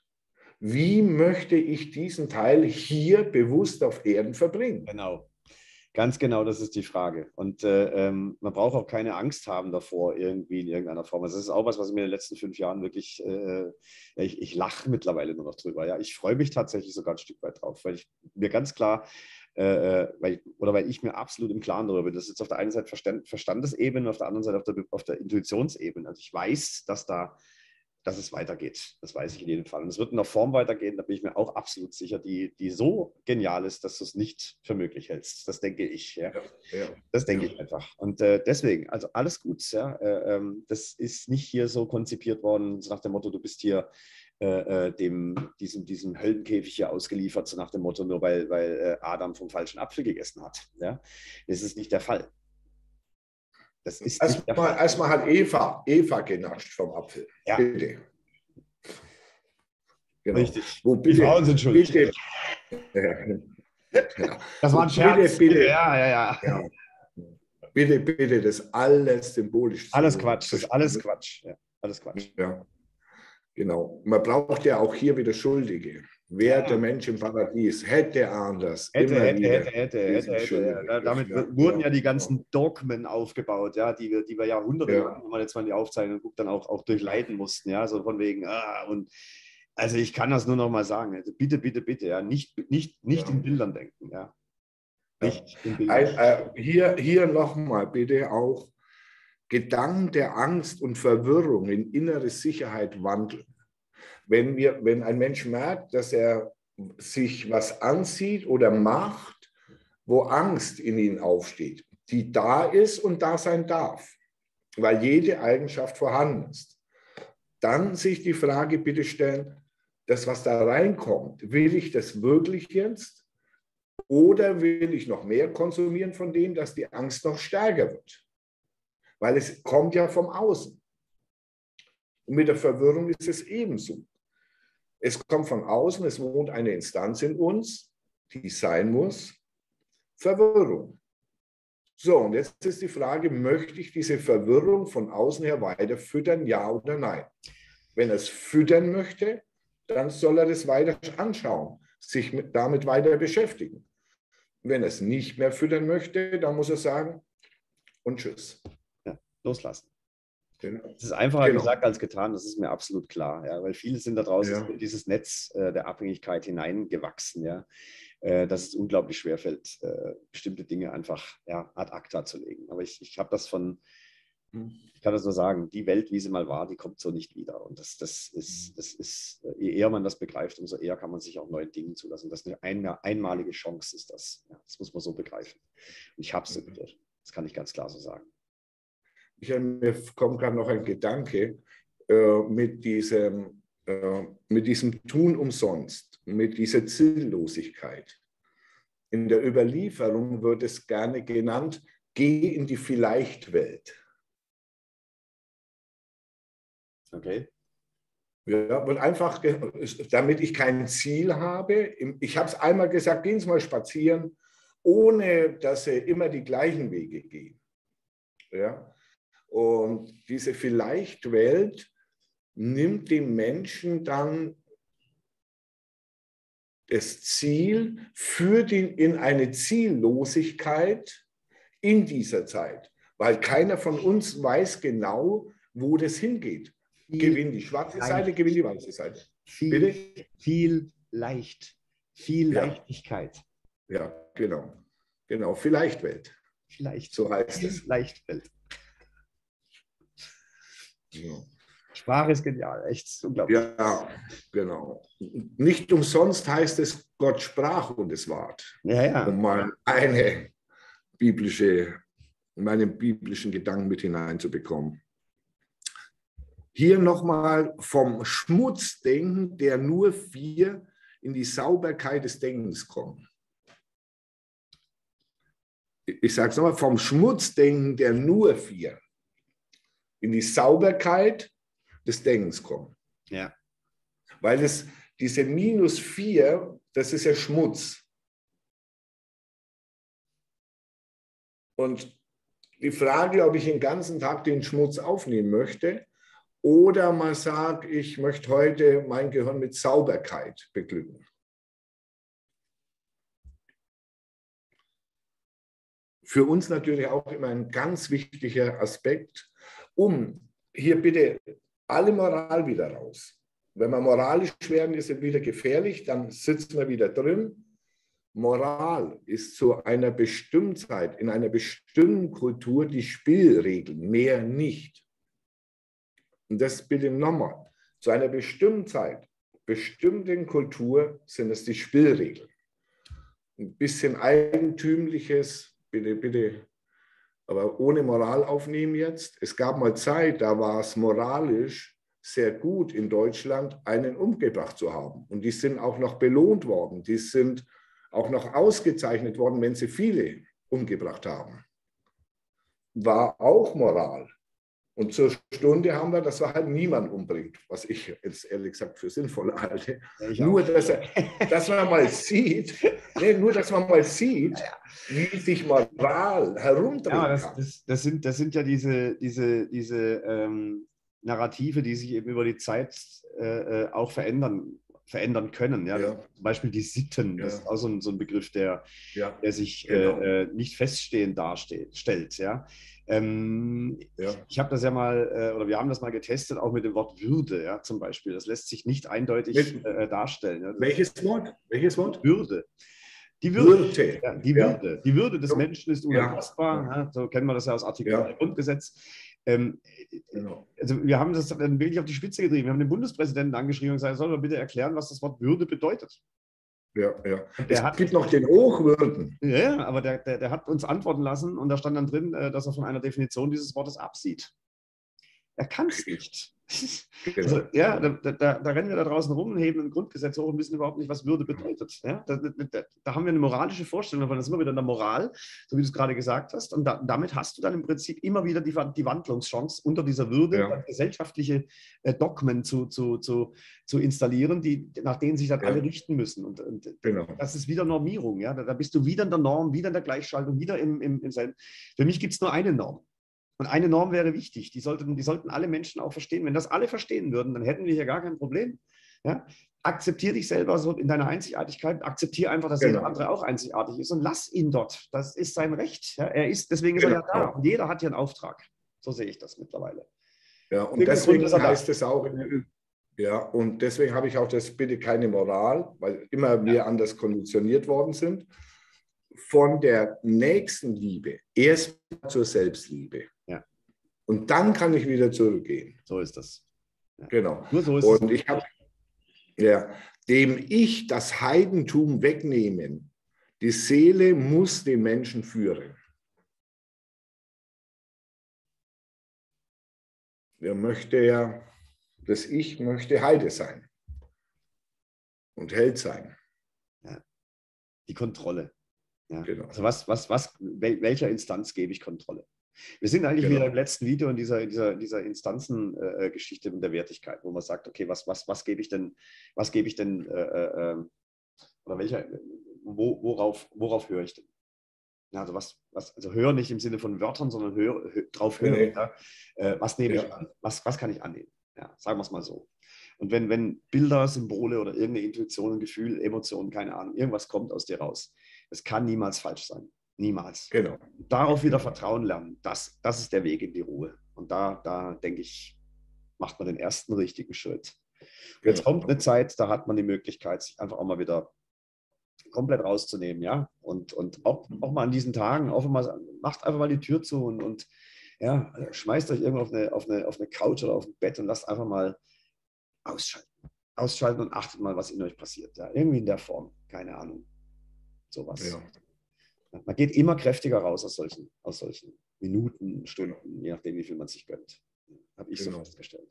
B: Wie möchte ich diesen Teil hier bewusst auf Erden verbringen?
A: Genau. Ganz genau, das ist die Frage. Und äh, ähm, man braucht auch keine Angst haben davor, irgendwie in irgendeiner Form. Also das ist auch was, was mir in den letzten fünf Jahren wirklich, äh, ich, ich lache mittlerweile nur noch drüber. Ja, ich freue mich tatsächlich sogar ein Stück weit drauf, weil ich mir ganz klar, äh weil ich, oder weil ich mir absolut im Klaren darüber bin, das ist jetzt auf der einen Seite Verstand, Verstandesebene, auf der anderen Seite auf der, auf der Intuitionsebene. Also ich weiß, dass da dass es weitergeht. Das weiß ich in jedem Fall. Und es wird in einer Form weitergehen, da bin ich mir auch absolut sicher, die, die so genial ist, dass du es nicht für möglich hältst. Das denke ich. Ja. ja, ja. Das denke ich einfach. Und äh, deswegen, also alles gut. Ja. Äh, ähm, das ist nicht hier so konzipiert worden, so nach dem Motto, du bist hier äh, äh dem, diesem, diesem Höllenkäfig hier ausgeliefert, so nach dem Motto, nur weil, weil äh, Adam vom falschen Apfel gegessen hat. Ja. Das ist nicht der Fall.
B: Das ist erstmal, erstmal hat Eva, Eva genascht vom Apfel.
A: Ja.
B: Bitte.
A: Genau. Richtig. Wo, bitte, Die Frauen sind schuld. Bitte. Ja. Das war ein Scherz.
B: Bitte, bitte. Ja, ja, ja, ja. Bitte, bitte, das alles symbolisch.
A: Alles Quatsch, das ist alles Quatsch. Ja, alles Quatsch.
B: Ja, genau. Man braucht ja auch hier wieder Schuldige. Wer ja. der Mensch im Paradies hätte anders.
A: Hätte, hätte, hätte, hätte, hätte, hätte. Ja. Damit ja, wurden ja die ganzen Dogmen aufgebaut, ja, die wir, die wir Jahrhunderte ja. wenn man jetzt mal die Aufzeichnung guckt, dann auch, auch durchleiten mussten, ja, so von wegen, ah, und also ich kann das nur noch mal sagen, also bitte, bitte, bitte, ja, nicht, nicht, nicht in Bildern denken, ja.
B: Nicht in Bildern. Äh, hier hier nochmal bitte auch Gedanken der Angst und Verwirrung in innere Sicherheit wandeln. Wenn, wir, wenn ein Mensch merkt, dass er sich was anzieht oder macht, wo Angst in ihn aufsteht, die da ist und da sein darf, weil jede Eigenschaft vorhanden ist, dann sich die Frage bitte stellen, das, was da reinkommt, will ich das wirklich jetzt? Oder will ich noch mehr konsumieren von dem, dass die Angst noch stärker wird? Weil es kommt ja vom Außen. Und mit der Verwirrung ist es ebenso. Es kommt von außen, es wohnt eine Instanz in uns, die sein muss, Verwirrung. So, und jetzt ist die Frage, möchte ich diese Verwirrung von außen her weiter füttern, ja oder nein? Wenn er es füttern möchte, dann soll er das weiter anschauen, sich mit, damit weiter beschäftigen. Wenn er es nicht mehr füttern möchte, dann muss er sagen, und tschüss.
A: Ja, loslassen. Genau. Es ist einfacher genau. gesagt als getan, das ist mir absolut klar. Ja, weil viele sind da draußen ja. in dieses Netz äh, der Abhängigkeit hineingewachsen, ja, äh, dass es unglaublich schwerfällt, äh, bestimmte Dinge einfach ja, ad acta zu legen. Aber ich, ich habe das von, hm. ich kann das nur sagen, die Welt, wie sie mal war, die kommt so nicht wieder. Und das, das ist, hm. das ist, äh, je eher man das begreift, umso eher kann man sich auch neue Dinge zulassen. Das ist eine ein, einmalige Chance, ist das. Ja, das muss man so begreifen. Und ich habe es mhm. Das kann ich ganz klar so sagen.
B: Ich, mir kommt gerade noch ein Gedanke äh, mit, diesem, äh, mit diesem Tun umsonst, mit dieser Ziellosigkeit. In der Überlieferung wird es gerne genannt, geh in die Vielleicht-Welt.
A: Okay.
B: Ja, wird einfach, damit ich kein Ziel habe. Ich habe es einmal gesagt, gehen Sie mal spazieren, ohne dass Sie immer die gleichen Wege gehen. Ja? Und diese Vielleicht-Welt nimmt dem Menschen dann das Ziel führt ihn in eine Ziellosigkeit in dieser Zeit, weil keiner von uns weiß genau, wo das hingeht. Gewinnt die schwarze leicht. Seite, gewinnt die weiße Seite.
A: Viel, Bitte? viel leicht, viel ja. Leichtigkeit.
B: Ja, genau. Genau, vielleicht Welt.
A: Vielleicht.
B: So heißt es.
A: Leichtwelt. Ja. Sprache ist genial, echt unglaublich.
B: Ja, genau. Nicht umsonst heißt es, Gott sprach und es ward.
A: Ja, ja.
B: Um mal eine biblische, meinen biblischen Gedanken mit hineinzubekommen. Hier nochmal vom Schmutzdenken der nur vier in die Sauberkeit des Denkens kommen. Ich sage es nochmal, vom Schmutzdenken der nur vier in die Sauberkeit des Denkens kommen.
A: Ja.
B: Weil es diese minus vier, das ist ja Schmutz. Und die Frage, ob ich den ganzen Tag den Schmutz aufnehmen möchte oder man sagt, ich möchte heute mein Gehirn mit Sauberkeit beglücken. Für uns natürlich auch immer ein ganz wichtiger Aspekt, um hier bitte alle Moral wieder raus. Wenn wir moralisch werden, ist es wieder gefährlich, dann sitzen wir wieder drin. Moral ist zu einer bestimmten Zeit, in einer bestimmten Kultur die Spielregeln, mehr nicht. Und das bitte nochmal. Zu einer bestimmten Zeit, bestimmten Kultur sind es die Spielregeln. Ein bisschen Eigentümliches, bitte, bitte, aber ohne Moral aufnehmen jetzt. Es gab mal Zeit, da war es moralisch sehr gut in Deutschland, einen umgebracht zu haben. Und die sind auch noch belohnt worden. Die sind auch noch ausgezeichnet worden, wenn sie viele umgebracht haben. War auch Moral. Und zur Stunde haben wir, dass er halt niemand umbringt, was ich jetzt ehrlich gesagt für sinnvoll halte. Ja, nur, dass, er, dass man mal sieht, nee, nur, dass man mal sieht, ja, wie sich Moral herumdreht. Ja,
A: das, das, das, sind, das sind ja diese, diese, diese ähm, Narrative, die sich eben über die Zeit äh, äh auch verändern verändern können. Ja? ja. Zum Beispiel die Sitten, ja. das ist auch so ein, so ein Begriff, der, ja. der sich genau. äh, nicht feststehend darstellt. Ja? Ähm, ja. Ich habe das ja mal, äh, oder wir haben das mal getestet, auch mit dem Wort Würde, ja, zum Beispiel. Das lässt sich nicht eindeutig äh, darstellen. Ja.
B: Welches Wort? Welches Wort?
A: Würde. Die Würde, Würde. Ja, die, Würde. die Würde des Menschen ist unantastbar. So kennen wir das ja aus Artikel 3 Grundgesetz. Ähm, genau. Also wir haben das dann wirklich auf die Spitze getrieben. Wir haben den Bundespräsidenten angeschrieben und gesagt, er soll bitte erklären, was das Wort Würde bedeutet.
B: Ja, ja. Der es hat, gibt noch den Hochwürden.
A: Ja, aber der, der, der, hat uns antworten lassen und da stand dann drin, äh, dass er von einer Definition dieses Wortes absieht. Er kann es nicht. Genau. Also, ja, da, da, da, rennen wir da draußen rum, heben ein Grundgesetz hoch und wissen überhaupt nicht, was Würde bedeutet. Ja, da, da, haben wir eine moralische Vorstellung davon. Das ist immer wieder in der Moral, so wie du es gerade gesagt hast. Und damit hast du dann im Prinzip immer wieder die, die Wandlungschance, unter dieser Würde ja. gesellschaftliche äh, Dogmen zu, zu, zu, zu installieren, die, nach denen sich dann ja. alle richten müssen. Und, und genau. das ist wieder Normierung. Ja? Da, bist du wieder in der Norm, wieder in der Gleichschaltung, wieder im, im, im selben. Für mich gibt es nur eine Norm. Und eine Norm wäre wichtig, die sollten, die sollten alle Menschen auch verstehen. Wenn das alle verstehen würden, dann hätten wir hier gar kein Problem. Ja? Akzeptier dich selber so in deiner Einzigartigkeit, akzeptiere einfach, dass genau. jeder andere auch einzigartig ist und lass ihn dort. Das ist sein Recht. Ja? Er ist, deswegen ist genau. er ja da. Und jeder hat hier einen Auftrag. So sehe ich das mittlerweile.
B: Ja, und deswegen, heißt es auch, ja, und deswegen habe ich auch das bitte keine Moral, weil immer wir anders konditioniert worden sind, von der nächsten Liebe erst zur Selbstliebe. Und dann kann ich wieder zurückgehen.
A: So ist das.
B: Ja. Genau. Nur so ist Und es. ich habe, ja, dem ich das Heidentum wegnehmen, die Seele muss den Menschen führen. Er möchte ja, das Ich möchte Heide sein und Held sein.
A: Ja. Die Kontrolle. Ja. Genau. Also was, was, was, welcher Instanz gebe ich Kontrolle? Wir sind eigentlich genau. wieder im letzten Video in dieser, dieser, dieser Instanzengeschichte äh, der Wertigkeit, wo man sagt, okay, was, was, was gebe ich denn, was gebe ich denn, äh, äh, ähm, oder welcher, wo, worauf, worauf höre ich denn? Also was, was, also höre nicht im Sinne von Wörtern, sondern höre, hör, drauf hören. Nee. Ja? Äh, was nehme ja. ich an? Was, was kann ich annehmen? Ja, sagen wir es mal so. Und wenn, wenn Bilder, Symbole oder irgendeine Intuition, Gefühl, Emotionen, keine Ahnung, irgendwas kommt aus dir raus, es kann niemals falsch sein. Niemals.
B: Genau.
A: Darauf wieder Vertrauen lernen. Das, das ist der Weg in die Ruhe. Und da, da denke ich, macht man den ersten richtigen Schritt. Jetzt genau. kommt eine Zeit, da hat man die Möglichkeit, sich einfach auch mal wieder komplett rauszunehmen, ja. Und, und auch, auch mal an diesen Tagen, auch mal, macht einfach mal die Tür zu und, und ja, schmeißt euch irgendwo auf eine, auf, eine, auf eine Couch oder auf ein Bett und lasst einfach mal ausschalten. Ausschalten und achtet mal, was in euch passiert. Ja. Irgendwie in der Form, keine Ahnung. Sowas. Ja. Man geht immer kräftiger raus aus solchen, aus solchen Minuten, Stunden, je nachdem, wie viel man sich gönnt. Habe ich genau. so festgestellt.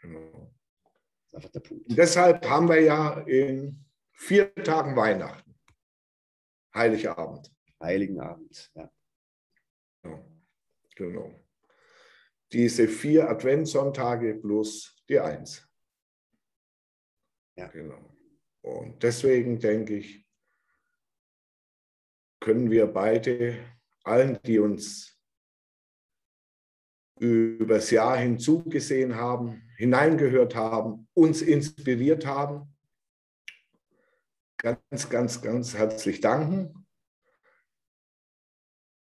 B: Genau. Das ist einfach der Punkt. Und deshalb haben wir ja in vier Tagen Weihnachten. Heiligabend.
A: Heiligen Abend, ja.
B: Genau. genau. Diese vier Adventssonntage plus die Eins. Ja. Genau. Und deswegen denke ich, können wir beide allen, die uns übers Jahr hinzugesehen haben, hineingehört haben, uns inspiriert haben, ganz, ganz, ganz herzlich danken.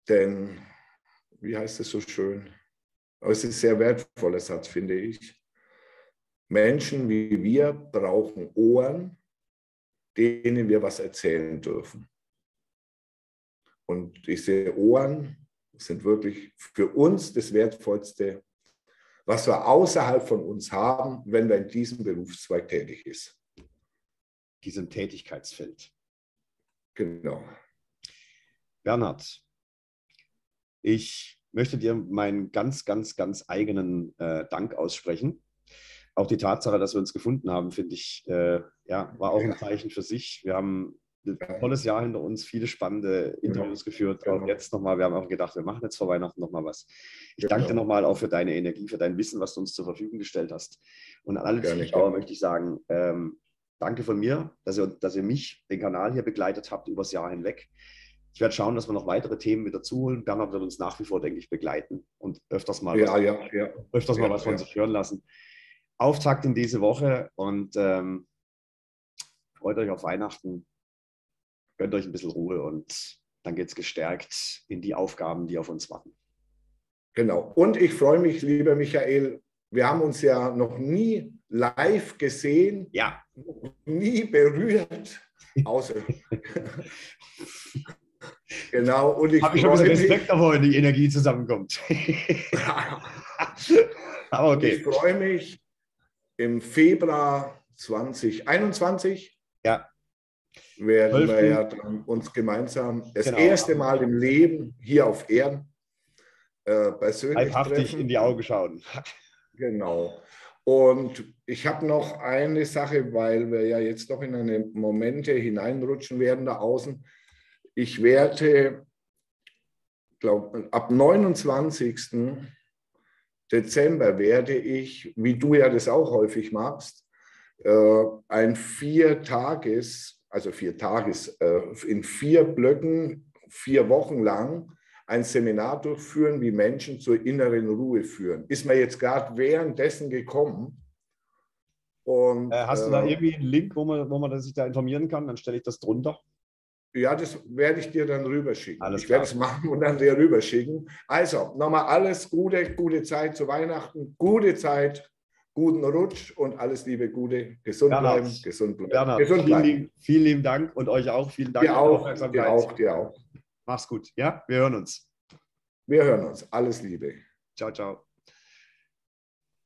B: Denn, wie heißt es so schön? es ist ein sehr wertvoller Satz, finde ich. Menschen wie wir brauchen Ohren, denen wir was erzählen dürfen. Und diese Ohren sind wirklich für uns das Wertvollste, was wir außerhalb von uns haben, wenn wir in diesem Berufszweig tätig ist
A: diesem Tätigkeitsfeld.
B: Genau.
A: Bernhard, ich möchte dir meinen ganz, ganz, ganz eigenen äh, Dank aussprechen. Auch die Tatsache, dass wir uns gefunden haben, finde ich, äh, ja, war auch ein Zeichen für sich. Wir haben tolles Jahr hinter uns, viele spannende Interviews genau. geführt. Genau. Auch jetzt nochmal, wir haben auch gedacht, wir machen jetzt vor Weihnachten nochmal was. Ich genau. danke dir nochmal auch für deine Energie, für dein Wissen, was du uns zur Verfügung gestellt hast. Und an alle Zuschauer möchte ich sagen, ähm, danke von mir, dass ihr, dass ihr mich, den Kanal hier begleitet habt übers Jahr hinweg. Ich werde schauen, dass wir noch weitere Themen wieder zuholen. Bernhard wird uns nach wie vor, denke ich, begleiten und öfters mal,
B: ja, was, ja, ja.
A: Öfters mal was von sich hören lassen. Auftakt in diese Woche und ähm, freut euch auf Weihnachten. Gönnt euch ein bisschen Ruhe und dann geht es gestärkt in die Aufgaben, die auf uns warten.
B: Genau. Und ich freue mich, lieber Michael, wir haben uns ja noch nie live gesehen,
A: ja.
B: nie berührt, außer. genau, und
A: ich habe schon ein bisschen Respekt davor, wenn die Energie zusammenkommt.
B: Aber okay. Ich freue mich im Februar 2021. Werden wir ja dann uns gemeinsam das genau. erste Mal im Leben hier auf Erden
A: äh, persönlich Leibhaftig treffen. in die Augen schauen.
B: Genau. Und ich habe noch eine Sache, weil wir ja jetzt doch in eine Momente hineinrutschen werden da außen. Ich werde, glaube ab 29. Dezember werde ich, wie du ja das auch häufig machst, äh, ein vier Tages, also vier Tages, äh, in vier Blöcken, vier Wochen lang ein Seminar durchführen, wie Menschen zur inneren Ruhe führen. Ist mir jetzt gerade währenddessen gekommen.
A: Und, äh, hast du da äh, irgendwie einen Link, wo man, wo man sich da informieren kann? Dann stelle ich das drunter.
B: Ja, das werde ich dir dann rüberschicken. Alles ich werde es machen und dann dir rüberschicken. Also, nochmal alles Gute, gute Zeit zu Weihnachten, gute Zeit, guten Rutsch und alles Liebe, Gute, gesund Bernhard, bleiben, gesund bleiben.
A: Bernhard,
B: gesund
A: vielen, bleiben. vielen lieben Dank und euch auch. Vielen Dank
B: dir auch, Dir auch, dir auch.
A: Mach's gut. Ja, wir hören uns.
B: Wir hören uns. Alles Liebe.
A: Ciao, ciao.